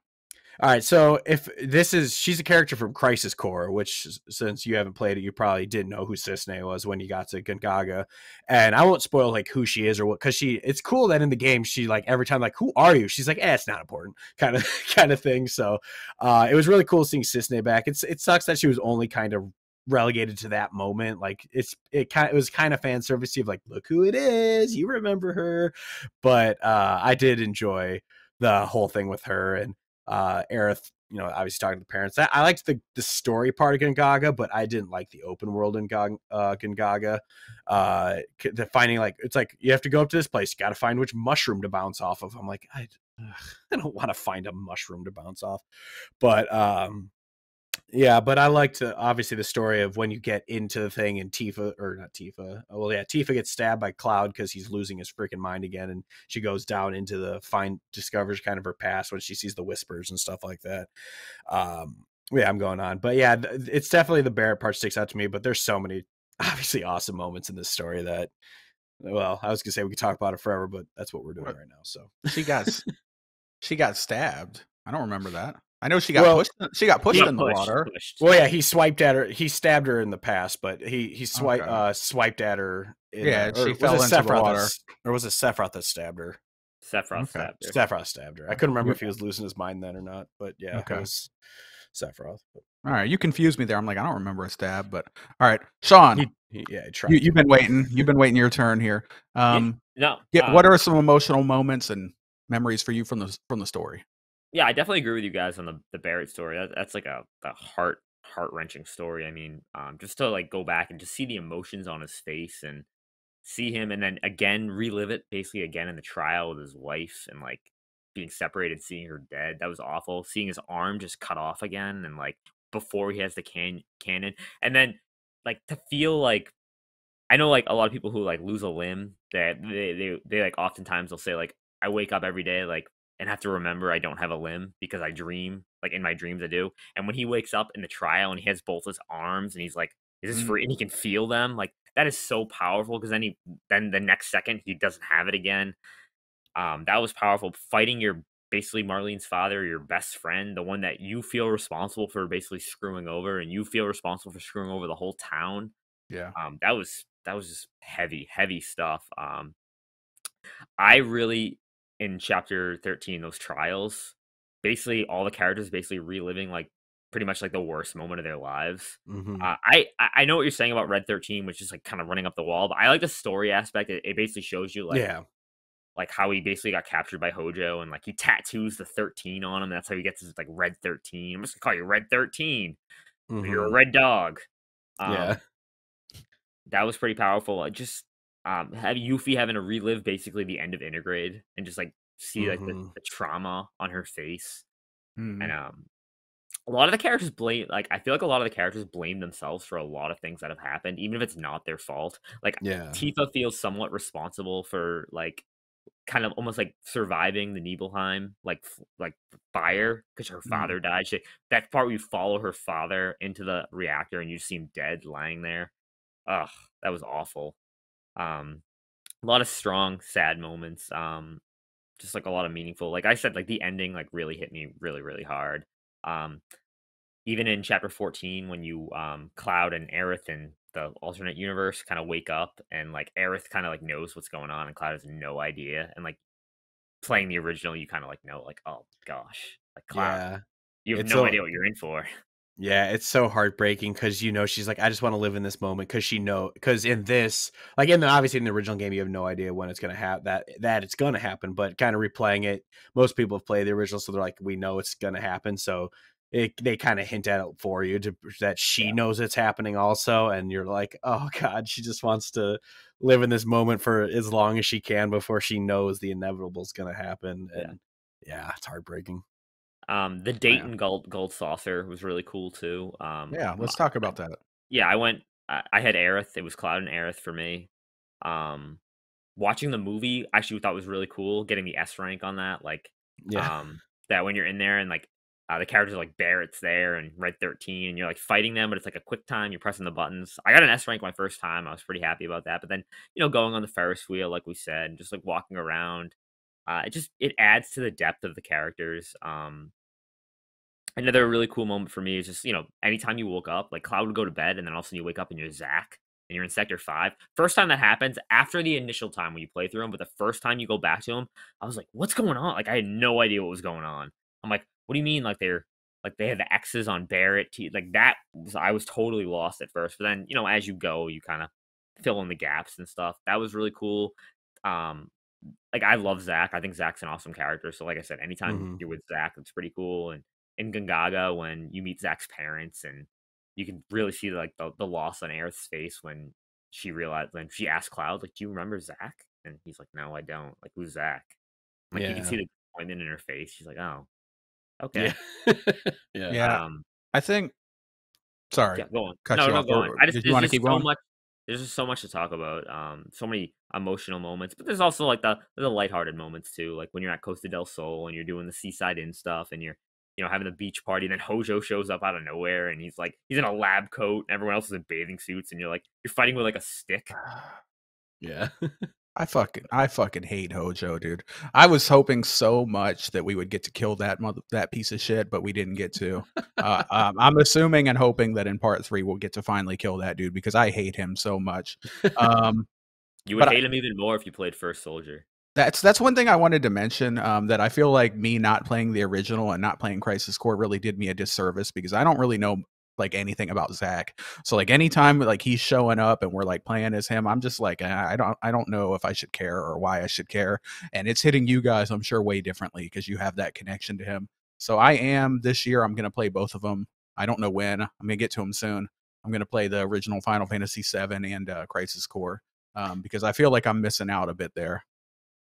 All right, so if this is she's a character from Crisis Core, which since you haven't played it, you probably didn't know who Cisne was when you got to Gongaga. And I won't spoil like who she is or what because she it's cool that in the game she like every time like who are you? She's like, eh, it's not important, kind of kind of thing. So uh it was really cool seeing Cisne back. It's it sucks that she was only kind of relegated to that moment. Like it's it kind it was kind of fan servicey of like, look who it is, you remember her. But uh I did enjoy the whole thing with her and uh Aerith, you know, obviously talking to the parents. I, I liked the the story part of Gongaga, but I didn't like the open world in Gong, uh, Gongaga. Uh, the finding like it's like you have to go up to this place, you got to find which mushroom to bounce off of. I'm like, I, ugh, I don't want to find a mushroom to bounce off, but um, yeah, but I liked uh, obviously the story of when you get into the thing and Tifa or not Tifa. Well, yeah, Tifa gets stabbed by Cloud because he's losing his freaking mind again, and she goes down into the find discovers kind of her past when she sees the whispers and stuff like that. Um, yeah, I'm going on, but yeah, it's definitely the Barret part sticks out to me. But there's so many obviously awesome moments in this story that. Well, I was gonna say we could talk about it forever, but that's what we're doing right now. So she got she got stabbed. I don't remember that. I know she got Well, pushed. She got pushed in the pushed, water. pushed. Well, yeah, he swiped at her. He stabbed her in the past, but he he swiped Okay. uh, swiped at her. In, Yeah, she was fell it into the Sephiroth that water. s- or was it Sephiroth that stabbed her? Sephiroth Okay. stabbed her. Sephiroth stabbed her. I couldn't remember You- if he was losing his mind then or not, but yeah, Okay. it was Sephiroth. But All right, you confused me there. I'm like, I don't remember a stab, but all right, Sean, he, he, yeah, tried. you, you've been waiting. You've been waiting your turn here. Um, No. yeah, um, what are some emotional moments and memories for you from the from the story? Yeah, I definitely agree with you guys on the the Barret story. That, that's like a, a heart heart wrenching story. I mean, um, just to like go back and just see the emotions on his face and see him, and then again relive it basically again in the trial with his wife and like being separated, seeing her dead. That was awful. Seeing his arm just cut off again, and like before he has the can cannon, and then like to feel like I know like a lot of people who like lose a limb that they they, they like oftentimes they'll say like I wake up every day like and have to remember I don't have a limb because I dream like in my dreams I do. And when he wakes up in the trial and he has both his arms and he's like, "Is this Mm. free?" and he can feel them, like that is so powerful because then he then the next second he doesn't have it again. Um, that was powerful. Fighting your basically Marlene's father, your best friend, the one that you feel responsible for basically screwing over, and you feel responsible for screwing over the whole town Yeah, um that was that was just heavy heavy stuff um i really in chapter 13 those trials basically all the characters basically reliving like pretty much like the worst moment of their lives Mhm. uh, I I- know what you're saying about red 13 which is like kind of running up the wall but i like the story aspect it, it basically shows you like yeah, like how he basically got captured by hojo and like he tattoos the 13 on him that's how he gets his like red 13 i'm just gonna call you red 13 you're a mhm. red dog um, yeah, that was pretty powerful. I just um have Yuffie having to relive basically the end of Intergrade and just like see like the, Mhm. the trauma on her face. Mhm. And um a lot of the characters blame like I feel like a lot of the characters blame themselves for a lot of things that have happened, even if it's not their fault. Like yeah, Tifa feels somewhat responsible for like kind of almost like surviving the Nibelheim like f- like fire because her Mhm. father died. She, that part where you follow her father into the reactor and you see him dead lying there. Ugh, that was awful. Um, a lot of strong, sad moments. Um, just like a lot of meaningful. Like I said, like the ending like really hit me really really hard. Um, even in chapter 14 when you um cloud and aerith and the alternate universe kind of wake up and like aerith kind of like knows what's going on and cloud has no idea and like playing the original you kind of like know like oh gosh like cloud yeah. you have It's no a- idea what you're in for Yeah, it's so heartbreaking because you know she's like, I just want to live in this moment because she know because in this, like in the obviously in the original game, you have no idea when it's gonna happen that that it's gonna happen, but kind of replaying it, most people have played the original, so they're like, we know it's gonna happen, so it they kind of hint at it for you to that she Yeah. knows it's happening also, and you're like, oh god, she just wants to live in this moment for as long as she can before she knows the inevitable is gonna happen, Yeah. and yeah, it's heartbreaking. Um the dayton gold gold saucer was really cool too um yeah. Let's talk about that. yeah, I went. I, I had Aerith. It was Cloud and Aerith for me. Um, watching the movie actually thought was really cool. Getting the S rank on that, like, Yeah, um, that when you're in there and like uh, the characters are like Barret's there and Red Thirteen, and you're like fighting them, but it's like a quick time. You're pressing the buttons. I got an S rank my first time. I was pretty happy about that. But then you know, going on the Ferris wheel, like we said, and just like walking around, uh, it just it adds to the depth of the characters. Um, another really cool moment for me is just you know anytime you woke up like cloud would go to bed and then all of a sudden you wake up and you're Zack and you're in sector 5. First time that happens after the initial time when you play through him but the first time you go back to him i was like what's going on like i had no idea what was going on i'm like what do you mean like they're like they had the X's on Barret. T- like that was I was totally lost at first, but then you know as you go, you kind of fill in the gaps and stuff. That was really cool. Um, like I love Zack. I think Zack's an awesome character. So like I said, anytime Mhm. you're with Zack, it's pretty cool. And in Gongaga, when you meet Zack's parents, and you can really see like the, the loss on Aerith's face when she realized when she asked Cloud, like, "Do you remember Zack?" And he's like, "No, I don't." Like, who's Zack? Like you can see the disappointment in her face. She's like, "Oh, okay." Yeah. yeah. Yeah. Um, I think. Sorry. yeah, go on. cut no, you no, off. go on. I just did you there's wanna just keep so going? much. There's just so much to talk about. Um, so many emotional moments, but there's also like the the lighthearted moments too. Like when you're at Costa del Sol and you're doing the Seaside Inn stuff, and you're you know having a beach party, and then Hojo shows up out of nowhere, and he's like he's in a lab coat, and everyone else is in bathing suits, and you're like you're fighting with like a stick. Yeah. I fucking I fucking hate Hojo, dude. I was hoping so much that we would get to kill that mother that piece of shit, but we didn't get to. Uh, um, I'm assuming and hoping that in part three we'll get to finally kill that dude because I hate him so much. Um, You would But I- hate him even more if you played First Soldier. That's that's one thing I wanted to mention. Um, that I feel like me not playing the original and not playing Crisis Core really did me a disservice because I don't really know like anything about Zack. So like anytime like he's showing up and we're like playing as him, I'm just like I don't I don't know if I should care or why I should care. And it's hitting you guys, I'm sure, way differently because you have that connection to him. So I am this year. I'm gonna play both of them. I don't know when. I'm gonna get to them soon. I'm gonna play the original Final Fantasy VII and uh, Crisis Core um, because I feel like I'm missing out a bit there.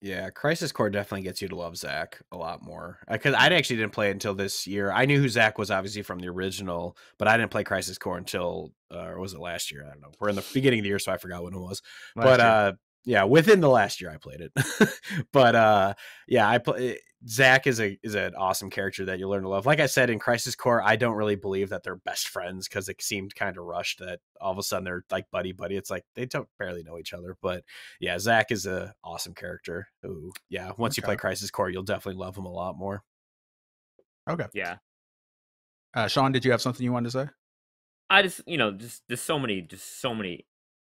Yeah, Crisis Core definitely gets you to love Zack a lot more. Because I actually didn't play it until this year. I knew who Zack was obviously from the original, but I didn't play Crisis Core until, uh, or was it last year? I don't know. We're in the beginning of the year, so I forgot when it was. but uh, yeah, within the last year I played it. but uh, yeah, I play. Zack is a is an awesome character that you learn to love. Like I said in Crisis Core, I don't really believe that they're best friends because it seemed kind of rushed that all of a sudden they're like buddy buddy. It's like they don't barely know each other. But yeah, Zack is a awesome character. Who yeah, once you play Crisis Core, you'll definitely love him a lot more. okay. Yeah, Uh, Sean, did you have something you wanted to say? I just you know just there's so many just so many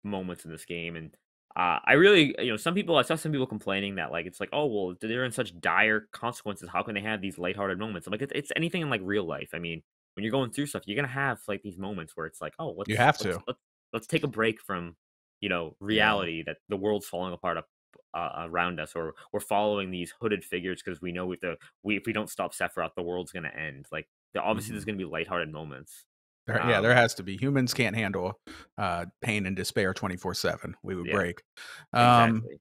moments in this game and uh, I really you know some people I saw some people complaining that like it's like oh well they're in such dire consequences how can they have these lighthearted moments? I'm like it's, it's anything in like real life. I mean when you're going through stuff you're gonna have like these moments where it's like oh let's, have let's, to. let's, let's take a break from you know reality that the world's falling apart up uh, around us or we're following these hooded figures because we know if the we if we don't stop Sephiroth the world's gonna end. Like obviously there's gonna be lighthearted moments There, yeah, there Um, has to be. Humans can't handle uh, pain and despair twenty four seven. We would Yeah, break. Um, exactly.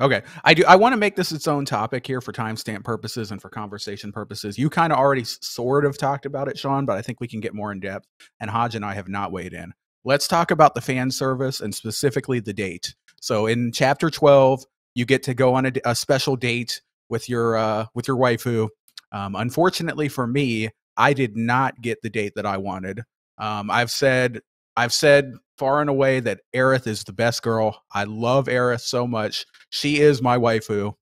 Okay, I do. I want to make this its own topic here for timestamp purposes and for conversation purposes. You kind of already sort of talked about it, Sean, but I think we can get more in depth. And Hodge and I have not weighed in. Let's talk about the fan service and specifically the date. So in chapter twelve, you get to go on a special date with your uh, with your waifu. Um, unfortunately for me, I did not get the date that I wanted. Um, I've said I've said far and away that Aerith is the best girl. I love Aerith so much. She is my waifu.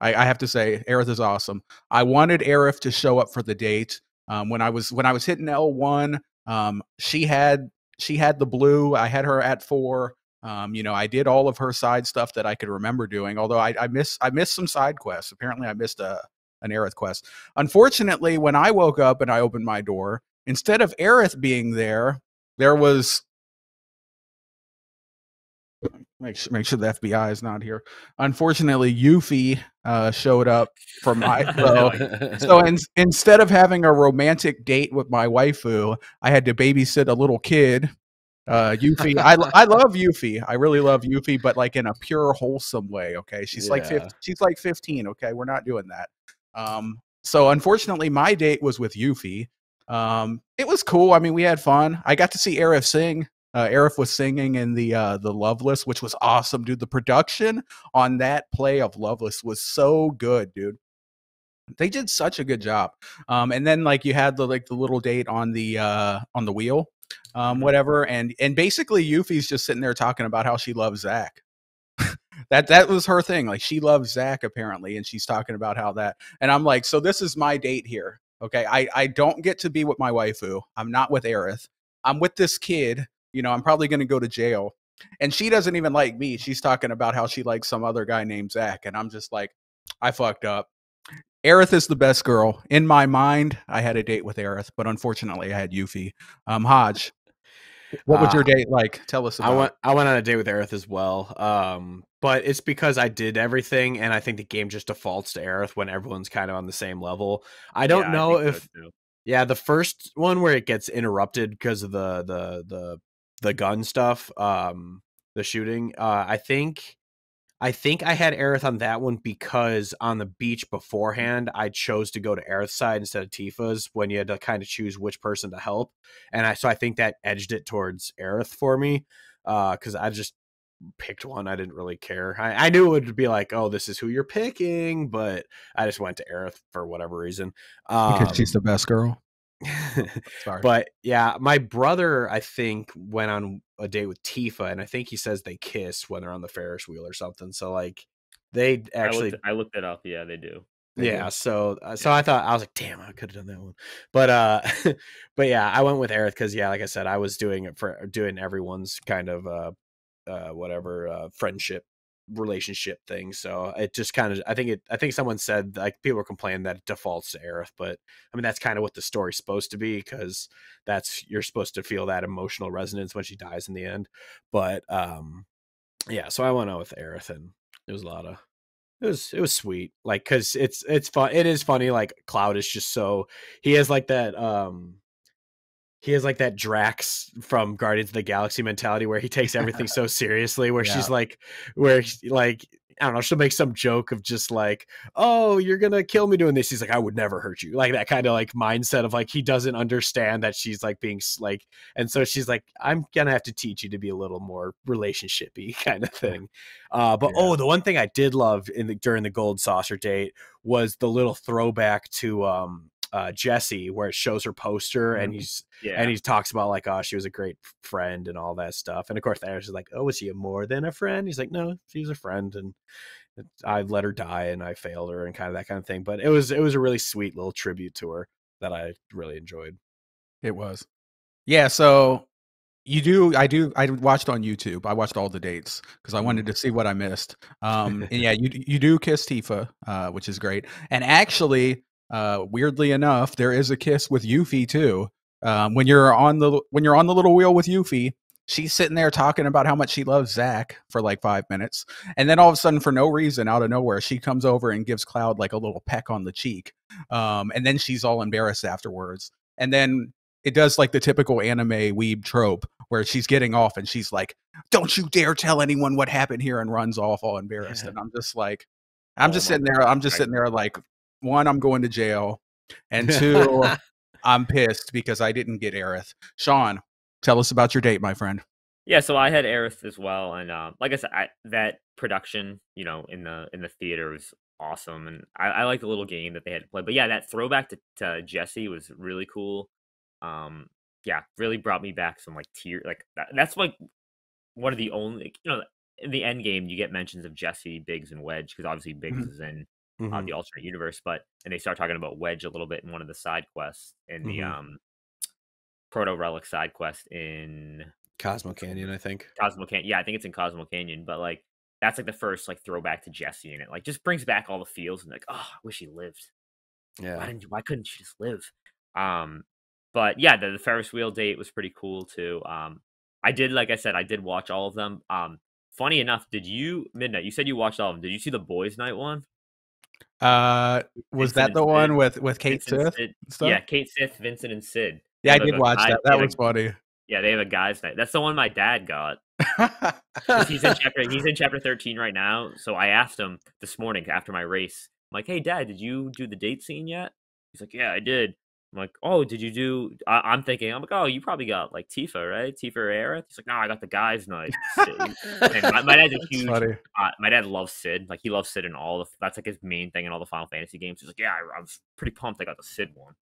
I, I have to say, Aerith is awesome. I wanted Aerith to show up for the date. Um, when I was when I was hitting L one, um, she had she had the blue. I had her at four. Um, you know, I did all of her side stuff that I could remember doing. Although I, I miss I missed some side quests. Apparently, I missed a an Aerith quest. Unfortunately, when I woke up and I opened my door, instead of Aerith being there, there was make sure, make sure the FBI is not here. Unfortunately, Yuffie uh, showed up for my so, so in, instead of having a romantic date with my waifu, I had to babysit a little kid. Uh, Yuffie, I I love Yuffie. I really love Yuffie, but like in a pure, wholesome way. Okay, she's like 15, she's like fifteen. Okay, we're not doing that. Um, so unfortunately, my date was with Yuffie. Um, it was cool. I mean, we had fun. I got to see Aerith sing. Uh, Aerith was singing in the uh, the Loveless, which was awesome, dude. The production on that play of Loveless was so good, dude. They did such a good job. Um, and then like you had the like the little date on the uh, on the wheel, um, Mhm. whatever, and and basically Yuffie's just sitting there talking about how she loves Zack. That that was her thing. Like she loves Zack apparently, and she's talking about how that. And I'm like, so this is my date here. Okay, I I don't get to be with my waifu. I'm not with Aerith. I'm with this kid. You know, I'm probably going to go to jail. And she doesn't even like me. She's talking about how she likes some other guy named Zack, and I'm just like, I fucked up. Aerith is the best girl in my mind. I had a date with Aerith, but unfortunately, I had Yuffie. Um, Hodge, what was your Uh, date like? Tell us about. I went it. I went on a date with Aerith as well. Um, but it's because I did everything, and I think the game just defaults to Aerith when everyone's kind of on the same level. I don't Yeah, know think so if too. yeah, the first one where it gets interrupted because of the the the the gun stuff, um, the shooting. Uh, I think I think I had Aerith on that one because on the beach beforehand, I chose to go to Aerith's side instead of Tifa's when you had to kind of choose which person to help, and I so I think that edged it towards Aerith for me, because I just picked one. I didn't really care. I, I knew it would be like, oh, this is who you're picking, but I just went to Aerith for whatever reason. Um, because she's the best girl. Sorry. but yeah, my brother, I think, went on a date with Tifa, and I think he says they kiss when they're on the Ferris wheel or something. So like, they I actually, looked, I looked it up. Yeah, they do. They yeah. do. So uh, so I thought I was like, damn, I could have done that one. But uh, but yeah, I went with Aerith because yeah, like I said, I was doing it for doing everyone's kind of uh, uh, whatever uh, friendship relationship thing. So it just kind of I think it I think someone said like people were complaining that it defaults to Aerith, but I mean that's kind of what the story's supposed to be because that's you're supposed to feel that emotional resonance when she dies in the end. But um yeah, so I went out with Aerith and it was a lot of it was it was sweet like because it's it's fun it is funny like cloud is just so he has like that um he has like that Drax from Guardians of the Galaxy mentality where he takes everything so seriously. Where she's like, where she- like I don't know, she'll make some joke of just like, "Oh, you're gonna kill me doing this." He's like, "I would never hurt you," like that kind of like mindset of like he doesn't understand that she's like being like, and so she's like, "I'm gonna have to teach you to be a little more relationshipy kind of thing." Uh, but Yeah. oh, the one thing I did love in the during the gold saucer date was the little throwback to um uh Jesse where it shows her poster and Mhm. he's Yeah. and he talks about like oh she was a great friend and all that stuff and of course Ash is like oh was she a more than a friend he's like no she's a friend and it- I let her die and I failed her and kind of that kind of thing but it was it was a really sweet little tribute to her that I really enjoyed It was. Yeah, so you do I do I watched on YouTube. I watched all the dates because I wanted to see what I missed. Um and yeah, you you do kiss Tifa, uh, which is great. And actually, uh weirdly enough, there is a kiss with Yuffie too. Um when you're on the when you're on the little wheel with Yuffie, she's sitting there talking about how much she loves Zack for like five minutes. And then all of a sudden, for no reason, out of nowhere, she comes over and gives Cloud like a little peck on the cheek. Um, and then she's all embarrassed afterwards. And then it does like the typical anime weeb trope where she's getting off and she's like, "Don't you dare tell anyone what happened here," and runs off all embarrassed. And I'm just like, I'm Oh just sitting there. I'm just sitting there like, one, I'm going to jail, and two, I'm pissed because I didn't get Aerith. Sean, tell us about your date, my friend. Yeah, so I had Aerith as well, and um, like I said, I, that production, you know, in the in the theater was awesome, and I, I like the little game that they had to play. But yeah, that throwback to, to Jesse was really cool. Um, yeah, really brought me back some like tear. Like that, that's like one of the only, you know, in the end game you get mentions of Jesse, Biggs, and Wedge because obviously Biggs Mhm. is in Mhm. uh, the alternate universe, but and they start talking about Wedge a little bit in one of the side quests in the Mhm. um proto relic side quest in Cosmo Canyon I think Cosmo Canyon. Yeah, I think it's in Cosmo Canyon, but like that's like the first like throwback to Jesse, and it like just brings back all the feels and like, oh, I wish he lived. Yeah. Why didn't you, why couldn't she just live? Um, but yeah, the, the Ferris wheel date was pretty cool too. Um, I did like I said, I did watch all of them. Um, funny enough, did you midnight? You said you watched all of them. Did you see the boys' night one? Uh, was Vincent that the one Cid. with with Cait Vincent Sith? Yeah, Cait Sith, Vincent, and Cid. Yeah, I did watch guy- that. That have a- was funny. Yeah, they have a guys' night. That's the one my dad got. he's in chapter he's in chapter 13 right now so i asked him this morning after my race i'm like hey dad did you do the date scene yet he's like yeah i did i'm like oh did you do I, i'm thinking i'm like oh you probably got like tifa right tifa or Aerith? he's like no i got the guys night my, my dad's a huge uh, my dad loves Cid like he loves Cid in all the that's like his main thing in all the final fantasy games he's like yeah i, I was pretty pumped i got the Cid one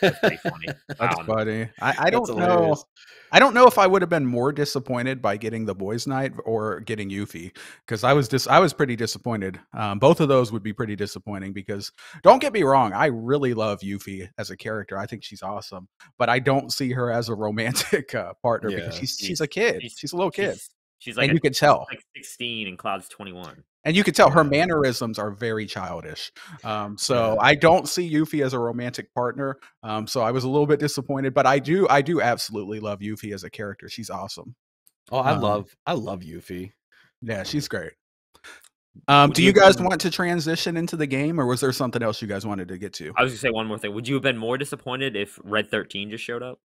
that's pretty funny That's Um, funny. I, I don't know. hilarious. I don't know if I would have been more disappointed by getting the boys' night or getting Yuffie because I was dis- I was pretty disappointed. Um, both of those would be pretty disappointing because don't get me wrong, I really love Yuffie as a character. I think she's awesome, but I don't see her as a romantic uh, partner because she's She's- she's a kid. she's- She's, a little kid, she's, she's like and a- you can tell. like 16 and cloud's 21 and you can tell her mannerisms are very childish. Um, so I don't see Yuffie as a romantic partner. Um, so I was a little bit disappointed, but I do, I do absolutely love Yuffie as a character. She's awesome. Oh, I Um, love I love Yuffie. Yeah, she's great. Um, do you you guys been- want to transition into the game, or was there something else you guys wanted to get to? I was gonna say one more thing. Would you have been more disappointed if Red Thirteen just showed up?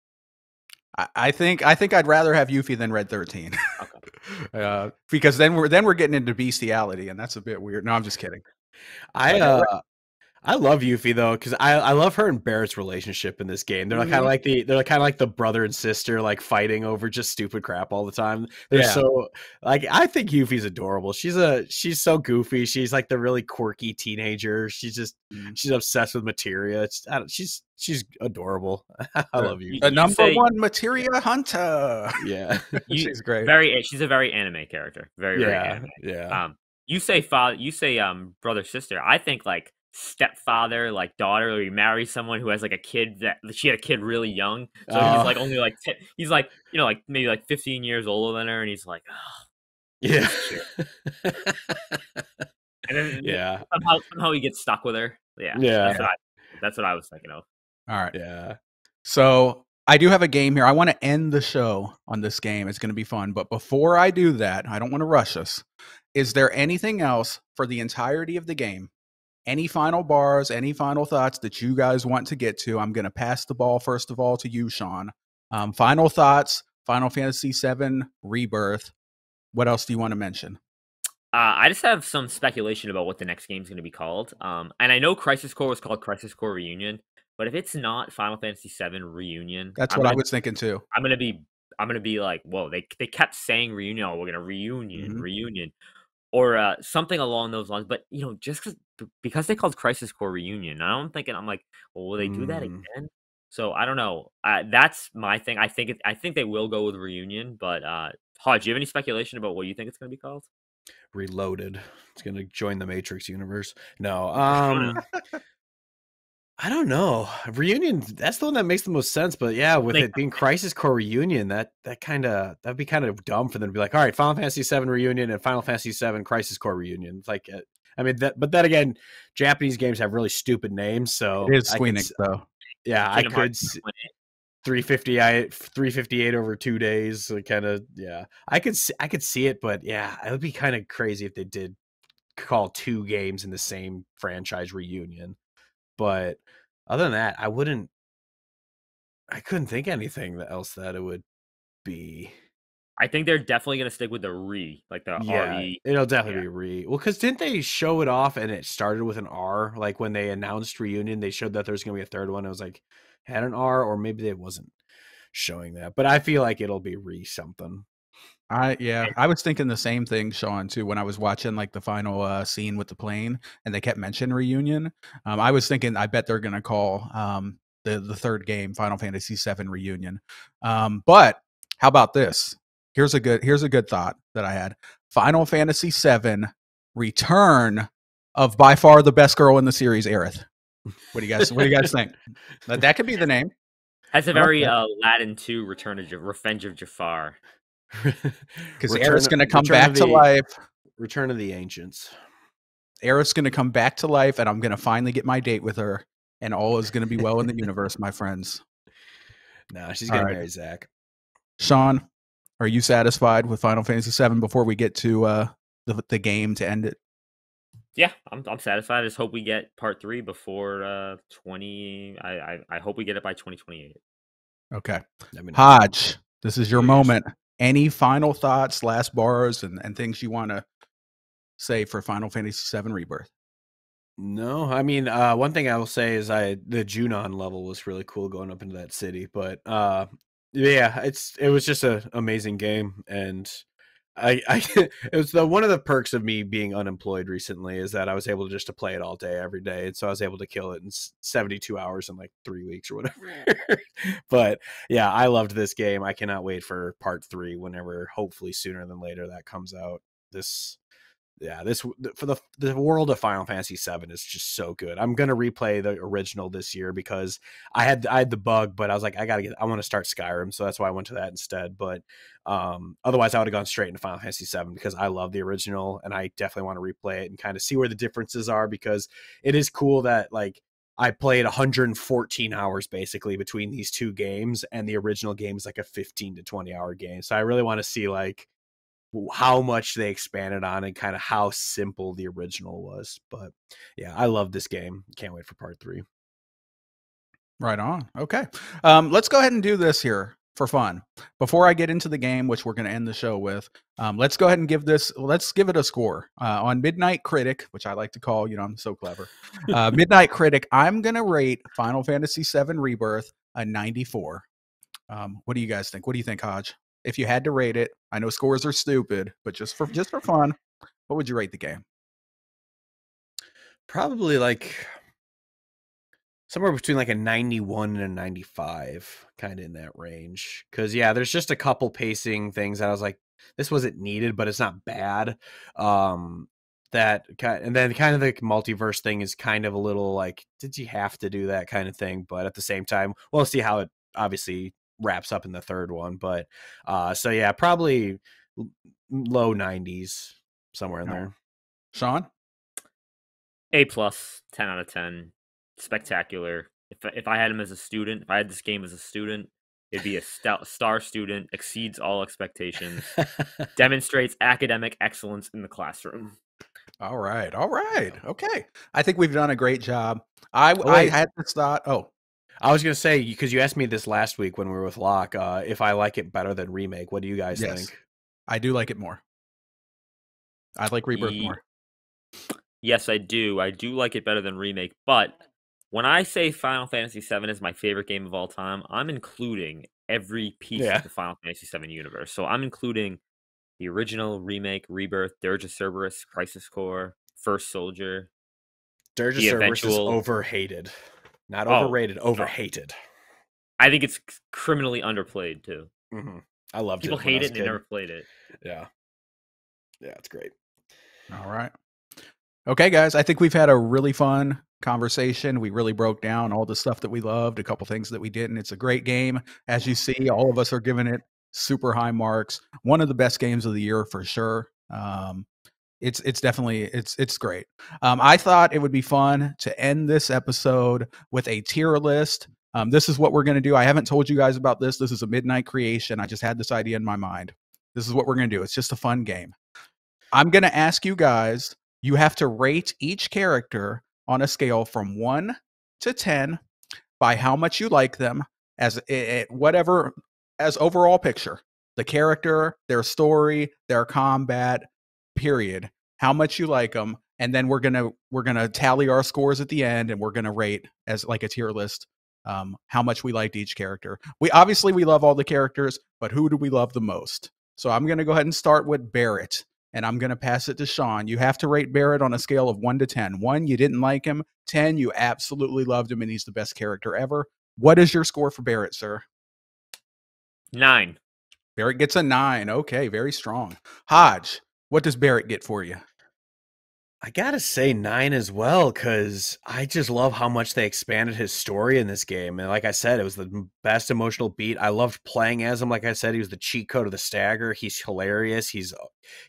I, I think I think I'd rather have Yuffie than Red Thirteen, Okay. uh, because then we're then we're getting into bestiality, and that's a bit weird. No, I'm just kidding. I uh, uh I love Yuffie though because I, I love her and Barrett's relationship in this game. They're kind Mhm. of like the they're kind of like the brother and sister like fighting over just stupid crap all the time. They're Yeah. so like I think Yuffie's adorable. She's a she's so goofy. She's like the really quirky teenager. She's just Mhm. she's obsessed with materia. It's I don't, she's she's adorable. I love you. You- The number say- one materia hunter. Yeah, You- she's great. Very. She's a very anime character. Very. Very yeah, anime. yeah. Um, you say father. You say um brother sister. I think like stepfather, like daughter, or you marry someone who has like a kid that she had a kid really young. So Oh. he's ah. like only like 10, he's like you know like maybe like fifteen years older than her, and he's like, oh. Yeah. and then yeah. somehow somehow he gets stuck with her. Yeah. Yeah. That's what I, that's what I was thinking of. All right. Yeah. So I do have a game here. I want to end the show on this game. It's going to be fun. But before I do that, I don't want to rush us. Is there anything else for the entirety of the game? Any final bars, any final thoughts that you guys want to get to? I'm going to pass the ball first of all to you, Sean. Um, final thoughts, Final Fantasy VII Rebirth. What else do you want to mention? Uh, I just have some speculation about what the next game is going to be called. Um, and I know Crisis Core was called Crisis Core Reunion, but if it's not Final Fantasy VII Reunion, That's I'm what I gonna- was thinking too. I'm gonna be I'm gonna be like, whoa, they they kept saying reunion, oh, we're gonna reunion, Mhm. reunion, or uh, something along those lines. But you know, just cause, because they called Crisis Core Reunion, I'm thinking I'm like, well, will they do that Mm. again? So I don't know. Uh, that's my thing. I think it, I think they will go with reunion. But uh, Hodge, do you have any speculation about what you think it's gonna be called? Reloaded. It's gonna join the Matrix universe. No. Um I don't know. Reunion, that's the one that makes the most sense. But yeah, with Like- it being Crisis Core Reunion, that that kind of that'd be kind of dumb for them to be like, all right, Final Fantasy VII Reunion and Final Fantasy VII Crisis Core Reunion. It's like, uh, I mean, that. But then again, Japanese games have really stupid names, so It is I could Squeenix though. yeah, I could Hearts s- 20. 358 358 over two days so kind of yeah i could see, i could see it but yeah it would be kind of crazy if they did call two games in the same franchise reunion but other than that i wouldn't i couldn't think anything else that it would be I think they're definitely gonna stick with the re, like the yeah re. it'll definitely yeah. be re well because didn't they show it off and it started with an r like when they announced reunion they showed that there's gonna be a third one it was like had an r or maybe it wasn't showing that but i feel like it'll be re something I yeah, I was thinking the same thing, Sean, too. When I was watching like the final uh, scene with the plane, and they kept mentioning reunion, um, I was thinking, I bet they're gonna call um, the the third game Final Fantasy VII reunion. Um, but how about this? Here's a good here's a good thought that I had. Final Fantasy VII Return of by far the best girl in the series, Aerith. What do you guys What do you guys think? That that could be the name. That's a very uh, Aladdin 2 Return of Revenge of Jafar. Because Return Aerith's gonna come back of to life. Return of the Ancients. Aerith's going to come back to life, and I'm going to finally get my date with her, and all is going to be well in the universe, my friends. No, she's All gonna marry Zach. Sean, are you satisfied with Final Fantasy VII before we get to uh, the the game to end it? Yeah, I'm I'm satisfied. I just hope we get part three before uh 20. I I, I hope we get it by 2028. Okay, I mean, Hodge, this is your Yes. moment. Any final thoughts, last bars, and, and things you want to say for Final Fantasy VII Rebirth? no, I mean, uh, one thing I will say is I the Junon level was really cool going up into that city, but uh, yeah, it's it was just an amazing game, and I I it was the one of the perks of me being unemployed recently is that I was able to just to play it all day every day, and so I was able to kill it in seventy two hours in like three weeks or whatever. but yeah, I loved this game. I cannot wait for part three whenever, hopefully sooner than later, that comes out. This yeah, this for the the world of Final Fantasy VII is just so good. I'm gonna replay the original this year because I had I had the bug, but I was like, I gotta get, I want to start Skyrim, so that's why I went to that instead. But um, otherwise, I would have gone straight into Final Fantasy VII because I love the original, and I definitely want to replay it and kind of see where the differences are because it is cool that like I played 114 hours basically between these two games, and the original game is like a 15 to 20 hour game. So I really want to see like how much they expanded on and kind of how simple the original was. But yeah, I love this game. Can't wait for part three. Right on. Okay. Um, let's go ahead and do this here for fun. Before I get into the game, which we're going to end the show with, um, let's go ahead and give this. Let's give it a score uh, on Midnight Critic, which I like to call. You know, I'm so clever. Uh, Midnight Critic. I'm going to rate Final Fantasy VII Rebirth a 94. Um, what do you guys think? What do you think, Hodge? If you had to rate it, I know scores are stupid, but just for just for fun, what would you rate the game? Probably like somewhere between like a 91 and a 95 kind of in that range because yeah there's just a couple pacing things that i was like this wasn't needed but it's not bad um that and then kind of the multiverse thing is kind of a little like did you have to do that kind of thing but at the same time we'll see how it obviously wraps up in the third one but uh so yeah probably low 90s somewhere in there sean a plus 10 out of 10 spectacular. If if I had him as a student, if I had this game as a student, it'd be a stout, star student, exceeds all expectations, demonstrates academic excellence in the classroom. All right, all right, okay. I think we've done a great job. I oh, I had this thought. Oh, I was gonna say because you asked me this last week when we were with Locke, uh, if I like it better than remake. What do you guys yes, think? I do like it more. I like Rebirth more. Yes, I do. I do like it better than remake, but when I say Final Fantasy VII is my favorite game of all time, I'm including every piece yeah. of the Final Fantasy VII universe. So I'm including the original remake, Rebirth, Dirge of Cerberus, Crisis Core, First Soldier. Dirge of Cerberus eventual... is overhated, not oh, overrated, oh, overhated. I think it's criminally underplayed too. Mm-hmm. I love it. people hate it and they never played it. Yeah, yeah, it's great. All right. Okay, guys, I think we've had a really fun conversation. We really broke down all the stuff that we loved, a couple things that we didn't. It's a great game. As you see, all of us are giving it super high marks. One of the best games of the year for sure. Um, it's it's definitely it's it's great. Um, I thought it would be fun to end this episode with a tier list. Um, this is what we're going to do. I haven't told you guys about this. This is a midnight creation. I just had this idea in my mind. This is what we're going to do. It's just a fun game. I'm going to ask you guys. You have to rate each character on a scale from one to 10 by how much you like them as it, whatever as overall picture the character their story their combat period how much you like them and then we're gonna we're gonna tally our scores at the end and we're gonna rate as like a tier list um, how much we liked each character we obviously we love all the characters but who do we love the most so i'm gonna go ahead and start with Barret, and I'm going to pass it to Sean. You have to rate Barret on a scale of one to 10. One, you didn't like him. 10, you absolutely loved him and he's the best character ever. What is your score for Barret, sir? Nine. Barret gets a nine. Okay, very strong. Hodge, what does Barret get for you? I gotta say nine as well because I just love how much they expanded his story in this game, and like I said, it was the best emotional beat. I loved playing as him. Like I said, he was the cheat code of the stagger. He's hilarious. He's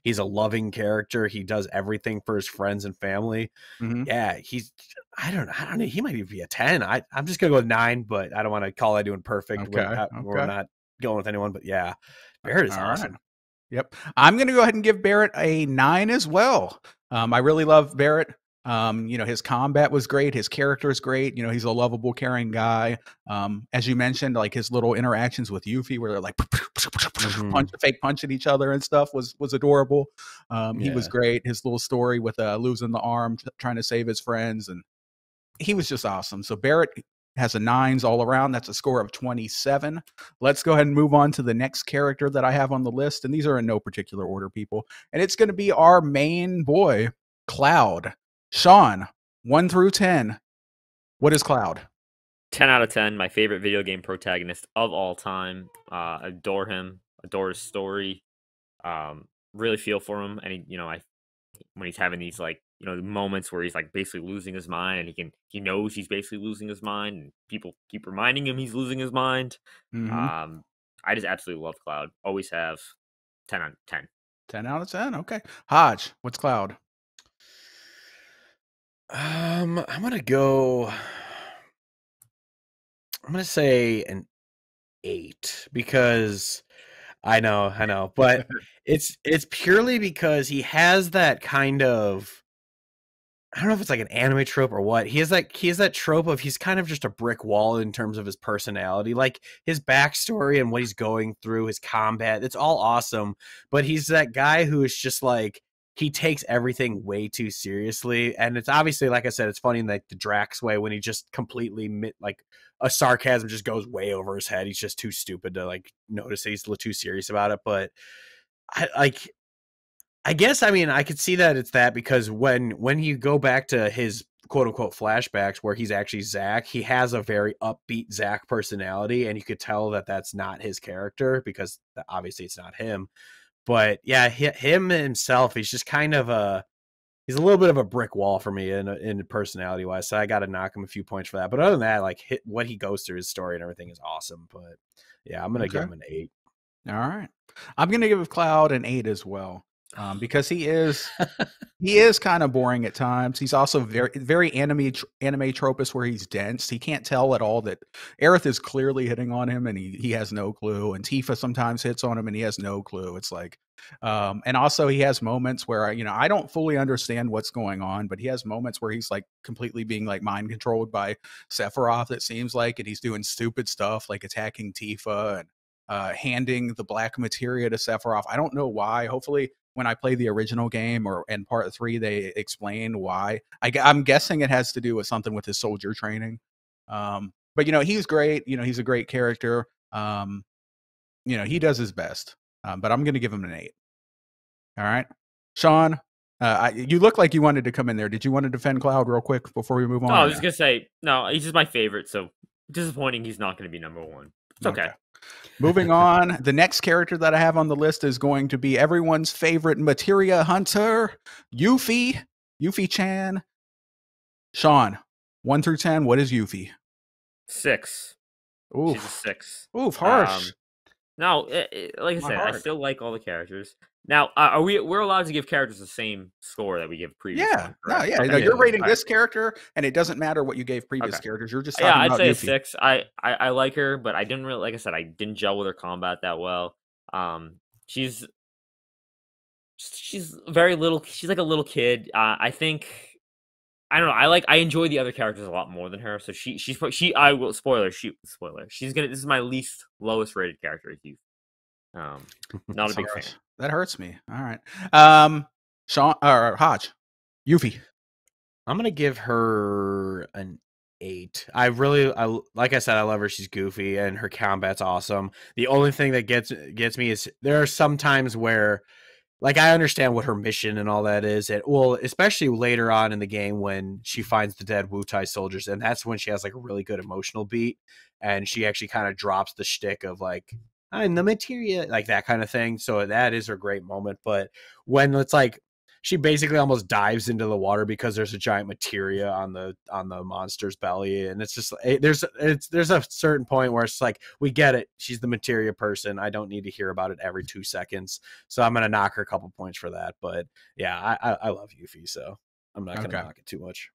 he's a loving character. He does everything for his friends and family. Mm-hmm. Yeah, he's. I don't. I don't know. He might even be a ten. I I'm just gonna go with nine, but I don't want to call doing perfect. Okay, we're, not, okay. we're not going with anyone, but yeah, Barret is All awesome. Right. Yep. I'm going to go ahead and give Barret a nine as well. Um, I really love Barret. Um, you know, his combat was great. His character is great. You know, he's a lovable, caring guy. Um, as you mentioned, like his little interactions with Yuffie, where they're like mm-hmm. punch, fake punching each other and stuff, was was adorable. Um, yeah. He was great. His little story with uh, losing the arm, t- trying to save his friends, and he was just awesome. So Barret has a nines all around. That's a score of 27. Let's go ahead and move on to the next character that I have on the list. And these are in no particular order, people. And it's going to be our main boy, Cloud. Sean, one through 10. What is Cloud? 10 out of 10. My favorite video game protagonist of all time. Uh, adore him, adore his story. Um, really feel for him. And, he, you know, I when he's having these like you know moments where he's like basically losing his mind and he can he knows he's basically losing his mind and people keep reminding him he's losing his mind Mhm. um i just absolutely love cloud always have 10 on 10 10 out of 10. Okay. Hodge, what's Cloud? Um, I'm gonna go. I'm gonna say an eight because I know, I know, but it's it's purely because he has that kind of I don't know if it's like an anime trope or what. He has like he has that trope of he's kind of just a brick wall in terms of his personality. Like his backstory and what he's going through, his combat, it's all awesome. But he's that guy who is just like he takes everything way too seriously. And it's obviously, like I said, it's funny in like the Drax way when he just completely like a sarcasm just goes way over his head. He's just too stupid to like notice he's too serious about it. But I like I guess I mean I could see that it's that because when when you go back to his quote unquote flashbacks where he's actually Zack, he has a very upbeat Zack personality, and you could tell that that's not his character because obviously it's not him. But yeah, hi- him himself, he's just kind of a he's a little bit of a brick wall for me in in personality wise. So I got to knock him a few points for that. But other than that, like hit, what he goes through, his story and everything is awesome. But yeah, I'm gonna give him an eight. All right. I'm going to give Cloud an 8 as well. Um, because he is he is kind of boring at times. He's also very very anime anime tropist where he's dense. He can't tell at all that Aerith is clearly hitting on him and he he has no clue. And Tifa sometimes hits on him and he has no clue. It's like um and also he has moments where you know I don't fully understand what's going on, but he has moments where he's like completely being like mind controlled by Sephiroth, it seems like, and he's doing stupid stuff like attacking Tifa and uh, handing the black materia to Sephiroth. I don't know why. Hopefully, when I play the original game or in part three, they explain why. I, am guessing it has to do with something with his soldier training. Um, but you know, he's great. You know, he's a great character. Um, you know, he does his best. Um, but I'm going to give him an eight. All right, Sean. Uh, I, you look like you wanted to come in there. Did you want to defend Cloud real quick before we move on? no, i was just gonna say no he's just my favorite so disappointing he's not gonna be number one it's okay, Moving on, the next character that I have on the list is going to be everyone's favorite materia hunter, Yuffie, Yuffie Chan. Sean, one through ten, what is Yuffie? six she's a Oof, six oof, harsh. Um, No, it, it- like I My said, I still like all the characters. Now, uh, are we we're allowed to give characters the same score that we give previous? yeah, one, no, yeah, Okay. no, you're rating this character, and it doesn't matter what you gave previous Okay. characters. You're just talking Yeah, I'd say Yuffie. six. I, I I like her, but I didn't really like I said I didn't gel with her combat that well. Um, she's she's very little. She's like a little kid. Uh, I think I don't know. I like I enjoy the other characters a lot more than her. So she she's she I will spoiler she spoiler. She's gonna this is my least lowest rated character. as you. Um, not a big fan. That hurts me. All right, um, Sean or Hodge, Yuffie. I'm gonna give her an eight. I really, I like I said, I love her. She's goofy and her combat's awesome. The only thing that gets gets me is there are some times where, like, I understand what her mission and all that is. And well, especially later on in the game when she finds the dead Wutai soldiers, and that's when she has like a really good emotional beat, and she actually kind of drops the shtick of like. I'm the materia, like that kind of thing. So that is her great moment. But when it's like she basically almost dives into the water because there's a giant materia on the on the monster's belly and it's just it, there's it's there's a certain point where it's like we get it she's the materia person i don't need to hear about it every two seconds so i'm gonna knock her a couple points for that but yeah i i, I love yuffie so i'm not gonna Okay. knock it too much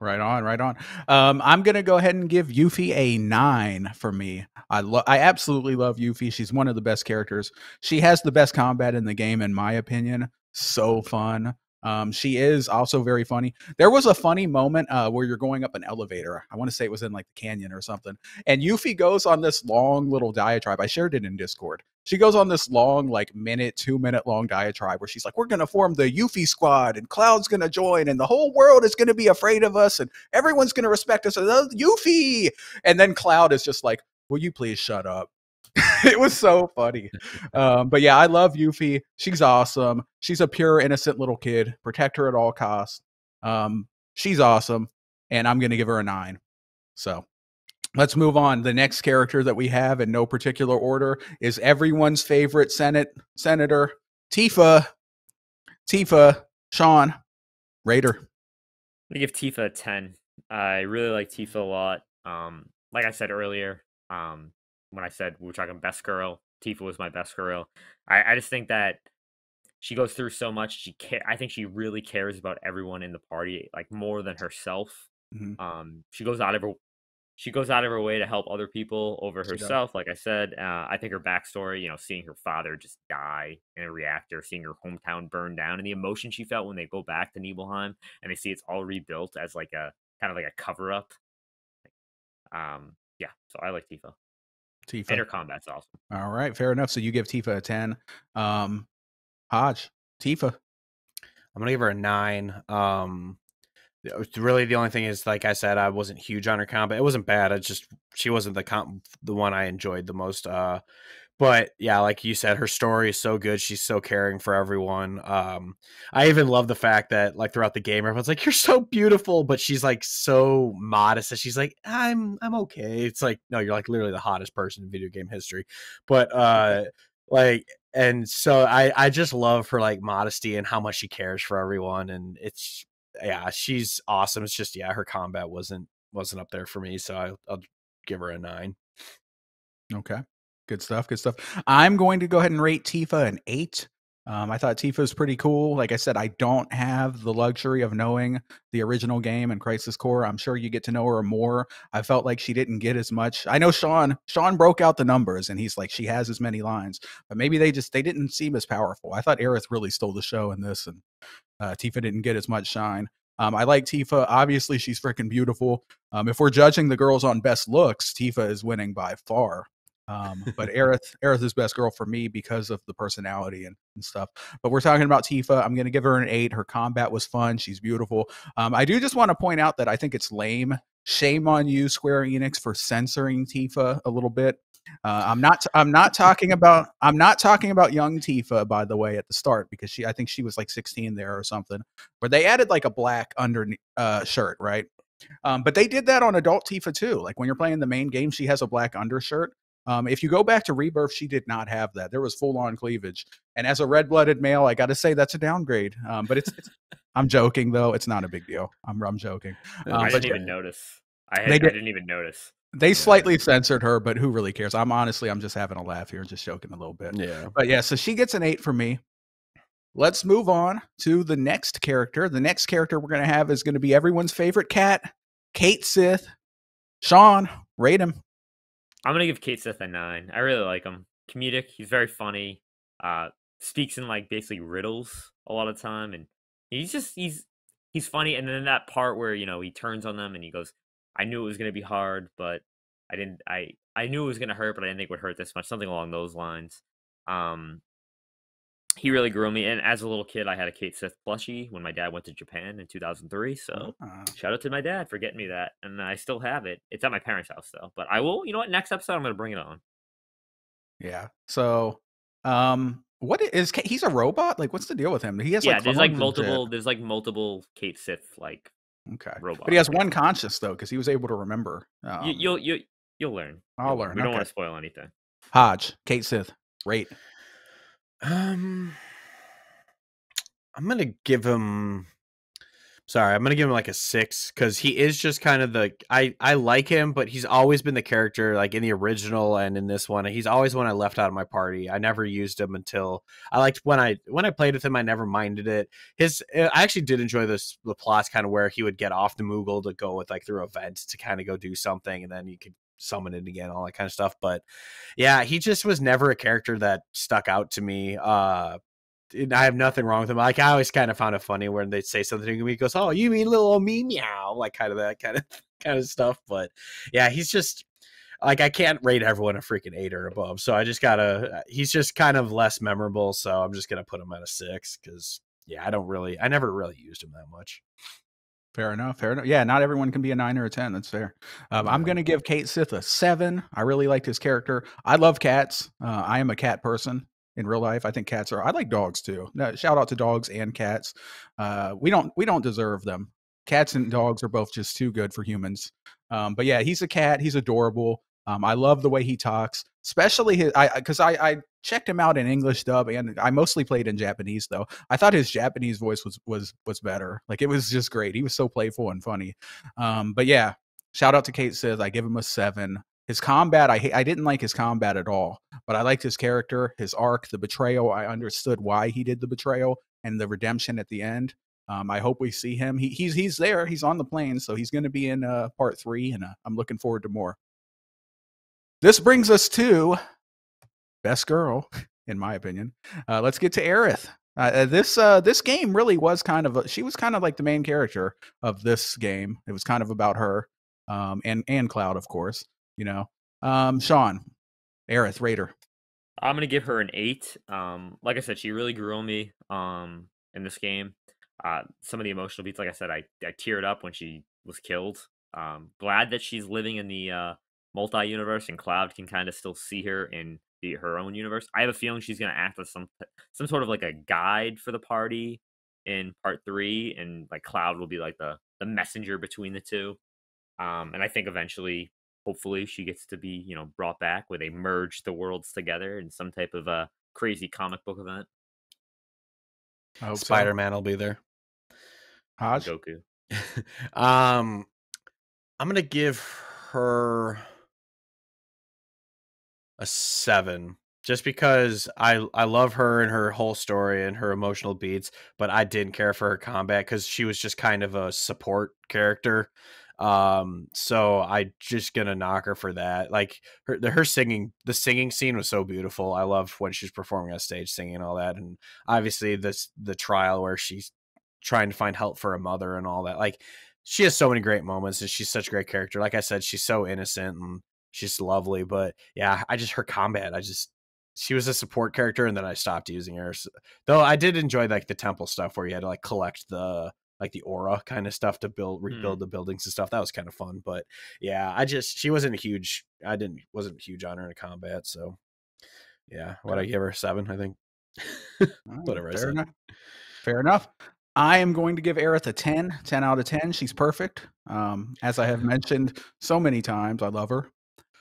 Right on, right on. Um, I'm gonna go ahead and give Yuffie a nine for me. I love, I absolutely love Yuffie. She's one of the best characters. She has the best combat in the game, in my opinion. So fun. Um, she is also very funny. There was a funny moment uh, where you're going up an elevator. I want to say it was in like the canyon or something. And Yuffie goes on this long little diatribe. I shared it in Discord. She goes on this long, like minute, two minute long diatribe where she's like, We're going to form the Yuffie squad and Cloud's going to join and the whole world is going to be afraid of us and everyone's going to respect us. And, "Oh, Yuffie. And then Cloud is just like, Will you please shut up? it was so funny. Um, but yeah, I love Yuffie. She's awesome. She's a pure, innocent little kid. Protect her at all costs. Um, she's awesome. And I'm going to give her a nine. So let's move on. The next character that we have in no particular order is everyone's favorite Senate Senator, Tifa. Tifa, Sean, Raider. I'm gonna give Tifa a ten. I really like Tifa a lot. Um, like I said earlier, um, when I said we were talking best girl, Tifa was my best girl. I, I just think that she goes through so much. She care. I think she really cares about everyone in the party, like more than herself. Mhm. Um, she goes out of her she goes out of her way to help other people over herself. Like I said, uh, I think her backstory, you know, seeing her father just die in a reactor, seeing her hometown burn down, and the emotion she felt when they go back to Nibelheim and they see it's all rebuilt as like a kind of like a cover up. Um, yeah, so I like Tifa. And Tifa. her combat's awesome. All right, fair enough. So you give Tifa a 10. Um, Hodge, Tifa. I'm gonna give her a nine. Um, really the only thing is, like I said, I wasn't huge on her combat. It wasn't bad. It's just she wasn't the comp, the one I enjoyed the most. Uh, but yeah, like you said, her story is so good. She's so caring for everyone. Um, I even love the fact that like throughout the game, everyone's like, "You're so beautiful," but she's like so modest that she's like, "I'm I'm okay." It's like, no, you're like literally the hottest person in video game history. But uh, like and so I I just love her like modesty and how much she cares for everyone and it's yeah she's awesome it's just yeah her combat wasn't wasn't up there for me so I, I'll give her a nine Okay. Good stuff. Good stuff. I'm going to go ahead and rate Tifa an eight. Um, I thought Tifa was pretty cool. Like I said, I don't have the luxury of knowing the original game and Crisis Core. I'm sure you get to know her more. I felt like she didn't get as much. I know Sean. Sean broke out the numbers, and he's like, she has as many lines, but maybe they just they didn't seem as powerful. I thought Aerith really stole the show in this, and uh, Tifa didn't get as much shine. Um, I like Tifa. Obviously, she's freaking beautiful. Um, if we're judging the girls on best looks, Tifa is winning by far. Um, but Aerith, Aerith is best girl for me because of the personality and, and stuff. But we're talking about Tifa. I'm going to give her an eight. Her combat was fun. She's beautiful. Um, I do just want to point out that I think it's lame. Shame on you, Square Enix, for censoring Tifa a little bit. Uh, I'm not. I'm not talking about. I'm not talking about young Tifa, by the way, at the start because she. I think she was like 16 there or something. Where they added like a black under uh, shirt, right? Um, but they did that on adult Tifa too. Like when you're playing the main game, she has a black undershirt. Um, if you go back to Rebirth, she did not have that. There was full on cleavage. And as a red blooded male, I got to say that's a downgrade. Um, but it's, it's I'm joking though. It's not a big deal. I'm I'm joking. Um, I didn't even notice. I, had, They I did- didn't even notice. they slightly censored her, but who really cares? I'm honestly, I'm just having a laugh here, and just joking a little bit. yeah But yeah, so she gets an eight for me. Let's move on to the next character. The next character we're going to have is going to be everyone's favorite cat, Cait Sith. Sean, rate him. I'm gonna give Cait Sith a nine. I really like him. Comedic. He's very funny. Uh, speaks in like basically riddles a lot of time, and he's just he's he's funny. And then that part where you know he turns on them and he goes, "I knew it was gonna be hard, but I didn't. I I knew it was gonna hurt, but I didn't think it would hurt this much." Something along those lines. Um, he really grew me. And as a little kid, I had a Cait Sith plushie when my dad went to Japan in 2003. So Uh, Shout out to my dad for getting me that, and I still have it. It's at my parents' house though, but I will. You know what? Next episode, I'm gonna bring it on. yeah. So, um, what is Cait? He's a robot? Like, what's the deal with him? He has yeah, like there's like clones and shit. multiple. There's like multiple Cait Sith like Okay. robots. But he has one conscious though, because he was able to remember. Um, you, you'll you you'll learn. I'll learn, We don't want to spoil anything. Hodge, Cait Sith, rate. Um i'm gonna give him sorry i'm gonna give him like a six because he is just kind of the i i like him but he's always been the character like in the original and in this one he's always one i left out of my party. I never used him until i liked when i when i played with him i never minded it. His uh, i actually did enjoy this the plots kind of where he would get off the moogle to go with like through events to kind of go do something and then you could summon it again all that kind of stuff but yeah he just was never a character that stuck out to me uh I have nothing wrong with him. Like I always kind of found it funny when they say something to me. Goes, "Oh, you mean little me meow?" Like kind of that kind of kind of stuff. But yeah, he's just like I can't rate everyone a freaking eight or above. So I just gotta. He's just kind of less memorable. So I'm just gonna put him at a six because yeah, I don't really. I never really used him that much. Fair enough. Fair enough. Yeah, not everyone can be a nine or a ten. That's fair. Um, I'm going to give Cait Sith a seven. I really liked his character. I love cats. Uh, I am a cat person in real life. I think cats are. I like dogs too. No, shout out to dogs and cats. Uh, we don't we don't deserve them. Cats and dogs are both just too good for humans. Um, but yeah, he's a cat. He's adorable. Um, I love the way he talks. especially his. I because I, I checked him out in English dub, and I mostly played in Japanese though. I thought his Japanese voice was was was better. Like it was just great. He was so playful and funny. Um, but yeah, shout out to Cait Sith I give him a seven. His combat, I I didn't like his combat at all, but I liked his character, his arc, the betrayal. I understood why he did the betrayal and the redemption at the end. Um, I hope we see him. He, he's he's there. He's on the plane, so he's going to be in uh, part three, and uh, I'm looking forward to more. This brings us to best girl, in my opinion. Uh, let's get to Aerith. Uh, uh, this uh, this game really was kind of a, she was kind of like the main character of this game. It was kind of about her, um, and and Cloud, of course. You know, um, Sean, Aerith Raider. I'm gonna give her an eight. Um, like I said, she really grew on me um, in this game. Uh, some of the emotional beats, like I said, I, I teared up when she was killed. Um, glad that she's living in the uh, multi universe and Cloud can kind of still see her in the, her own universe. I have a feeling she's gonna act as some some sort of like a guide for the party in part three, and like Cloud will be like the the messenger between the two. Um, and I think eventually, hopefully, she gets to be you know brought back where they merge the worlds together in some type of a crazy comic book event. I hope Spider Man so. will be there. Hodge? Goku. um, I'm gonna give her a seven, just because I I love her and her whole story and her emotional beats, but I didn't care for her combat because she was just kind of a support character. Um, so I just gonna knock her for that. Like her her singing, the singing scene was so beautiful. I love when she's performing on stage singing all that, and obviously this the trial where she's trying to find help for a mother and all that. Like she has so many great moments and she's such a great character. Like I said, she's so innocent and she's lovely. But yeah, I just her combat, I just she was a support character and then I stopped using her. So, though I did enjoy like the temple stuff where you had to like collect the like the aura kind of stuff to build hmm. rebuild mm. the buildings and stuff. That was kind of fun. But yeah, I just she wasn't a huge I didn't wasn't huge on her in combat. So yeah, what I give her seven, I think. Whatever fair Enough. Fair enough. I am going to give Aerith a 10, 10 out of 10. She's perfect. Um, as I have mentioned so many times, I love her.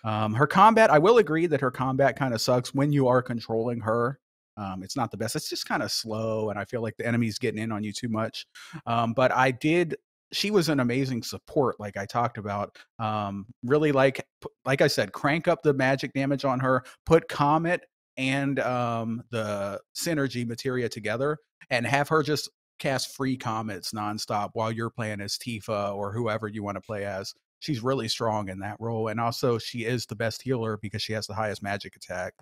Um, her combat, I will agree that her combat kind of sucks when you are controlling her. Um, it's not the best. It's just kind of slow, and I feel like the enemy's getting in on you too much. Um, but I did. She was an amazing support, like I talked about. Um, really, like like I said, crank up the magic damage on her. Put Comet and um, the synergy materia together, and have her just cast free comets nonstop while you're playing as Tifa or whoever you want to play as. She's really strong in that role, and also she is the best healer because she has the highest magic attack.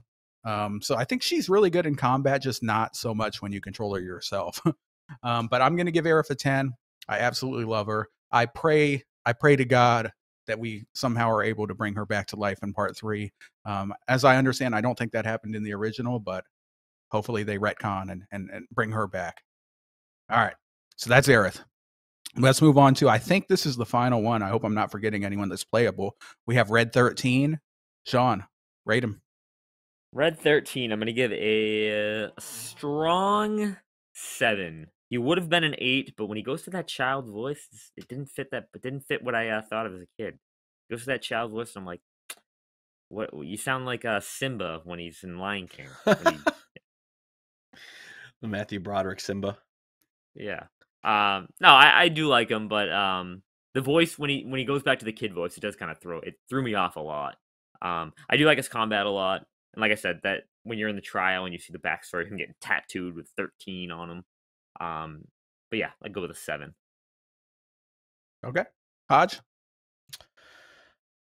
Um, so I think she's really good in combat, just not so much when you control her yourself. um, but I'm going to give Aerith a ten. I absolutely love her. I pray, I pray to God that we somehow are able to bring her back to life in part three. Um, as I understand, I don't think that happened in the original, but hopefully they retcon and, and, and bring her back. All right. So that's Aerith. Let's move on to I think this is the final one. I hope I'm not forgetting anyone that's playable. We have Red 13. Sean, rate him. Red 13, I'm going to give a strong 7. He would have been an 8, but when he goes to that child voice, it didn't fit that but didn't fit what I uh, thought of as a kid. He goes to that child voice and I'm like what you sound like uh, Simba when he's in Lion King. He, the Matthew Broderick Simba. Yeah. Um, no, I, I do like him, but um, the voice when he when he goes back to the kid voice, it does kind of throw it threw me off a lot. Um, I do like his combat a lot, and like I said, that when you're in the trial and you see the backstory, him getting tattooed with 13 on him. Um, but yeah, I'd go with a seven. Okay, Hodge.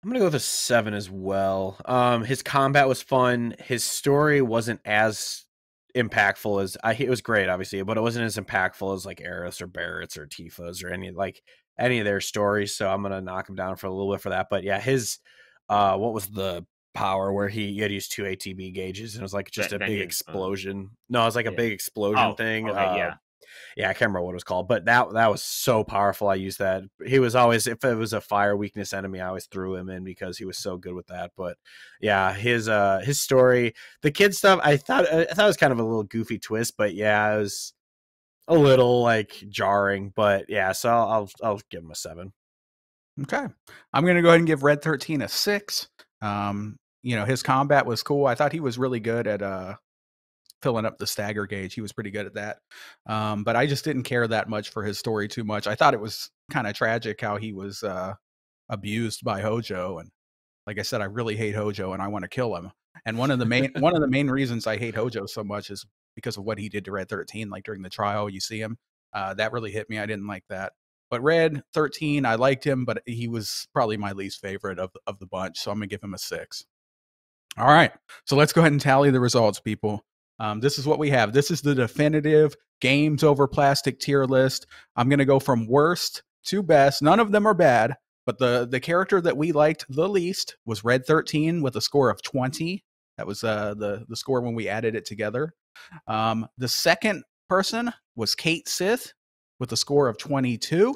I'm gonna go with a seven as well. Um, his combat was fun. His story wasn't as impactful as I it was great, obviously, but it wasn't as impactful as like Aerith or Barret's or Tifa's or any like any of their stories. So I'm gonna knock him down for a little bit for that. But yeah, his uh what was the power where he, he had used two ATB gauges and it was like just a big explosion. No, it was like yeah. a big explosion oh, thing. Okay, uh, yeah yeah, I can't remember what it was called, but that that was so powerful. I used that. He was always if it was a fire weakness enemy, I always threw him in because he was so good with that. But yeah, his uh his story, the kid stuff, I thought I thought it was kind of a little goofy twist, but yeah, it was a little like jarring. But yeah, so I'll I'll, I'll give him a seven. Okay, I'm gonna go ahead and give Red Thirteen a six. Um, you know his combat was cool. I thought he was really good at uh filling up the stagger gauge. He was pretty good at that. Um, but I just didn't care that much for his story too much. I thought it was kind of tragic how he was uh, abused by Hojo, and like I said, I really hate Hojo and I want to kill him. And one of the main one of the main reasons I hate Hojo so much is because of what he did to Red 13. Like during the trial, you see him. Uh, that really hit me. I didn't like that. But Red 13, I liked him, but he was probably my least favorite of of the bunch. So I'm gonna give him a six. All right. So let's go ahead and tally the results, people. Um, this is what we have. This is the definitive games over plastic tier list. I'm going to go from worst to best. None of them are bad, but the the character that we liked the least was Red 13 with a score of 20. That was uh, the the score when we added it together. Um, the second person was Cait Sith with a score of 22.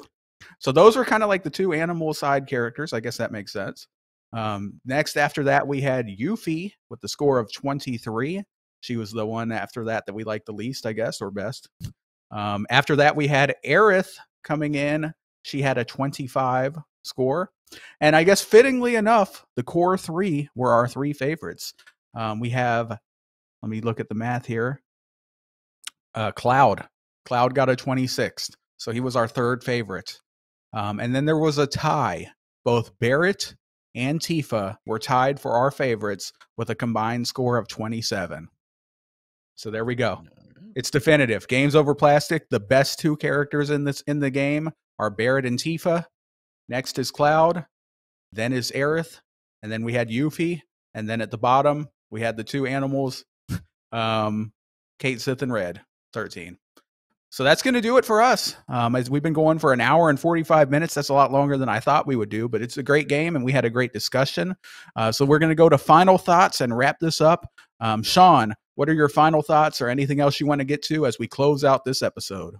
So those are kind of like the two animal side characters. I guess that makes sense. Um, next, after that, we had Yuffie with the score of 23. She was the one after that that we liked the least, I guess, or best. Um, after that, we had Aerith coming in. She had a 25 score. And I guess fittingly enough, the core three were our three favorites. Um, we have, let me look at the math here. Uh, Cloud. Cloud got a 26th. So he was our third favorite. Um, and then there was a tie. Both Barret and Tifa were tied for our favorites with a combined score of 27. So there we go. It's definitive. Games over plastic. The best two characters in this in the game are Barret and Tifa. Next is Cloud. Then is Aerith. And then we had Yuffie. And then at the bottom, we had the two animals, um, Cait Sith and Red, 13. So that's going to do it for us. Um, as we've been going for an hour and 45 minutes. That's a lot longer than I thought we would do, but it's a great game and we had a great discussion. Uh, so we're going to go to final thoughts and wrap this up. Um, Sean, what are your final thoughts or anything else you want to get to as we close out this episode?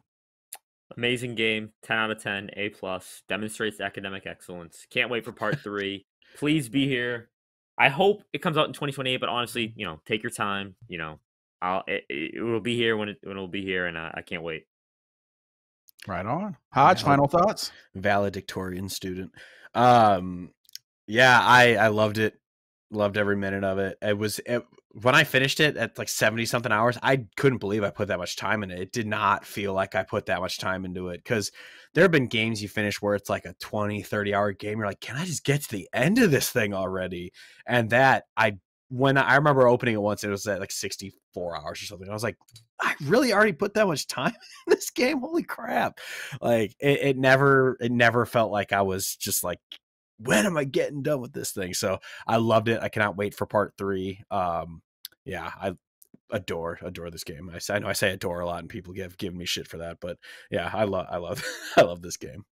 Amazing game, 10 out of 10, A plus, demonstrates academic excellence. Can't wait for part three. Please be here. I hope it comes out in 2028, but honestly, you know, take your time. You know, I'll it, it will be here when it when it will be here, and I, I can't wait. Right on, Hodge. Final thoughts. Valedictorian student. Um, yeah, I I loved it. Loved every minute of it. It was it, when I finished it at like 70 something hours, I couldn't believe I put that much time in it. It did not feel like I put that much time into it because there have been games you finish where it's like a 20, 30 hour game. You're like, can I just get to the end of this thing already? And that I, when I remember opening it once, it was at like 64 hours or something. I was like, I really already put that much time in this game. Holy crap. Like it, it never, it never felt like I was just like when am I getting done with this thing? So I loved it. I cannot wait for part three. Um, yeah, I adore adore this game. I, I know I say adore a lot, and people give giving me shit for that, but yeah, I love I love I love this game.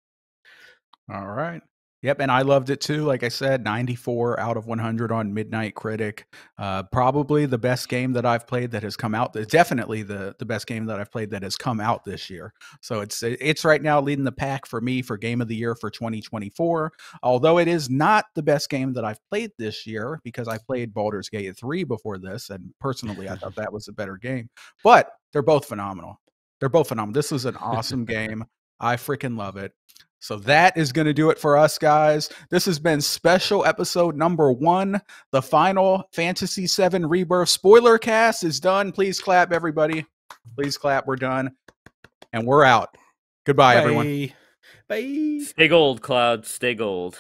All right. Yep, and I loved it too. Like I said, 94 out of 100 on Midnight Critic. Uh, probably the best game that I've played that has come out. Definitely the the best game that I've played that has come out this year. So it's it's right now leading the pack for me for Game of the Year for 2024. Although it is not the best game that I've played this year because I played Baldur's Gate 3 before this, and personally I thought that was a better game. But they're both phenomenal. They're both phenomenal. This is an awesome game. I freaking love it. So that is going to do it for us, guys. This has been special episode number one. The final Fantasy VII Rebirth spoiler cast is done. Please clap, everybody. Please clap. We're done. And we're out. Goodbye, Bye. everyone. Bye. Stay gold, Cloud. Stay gold.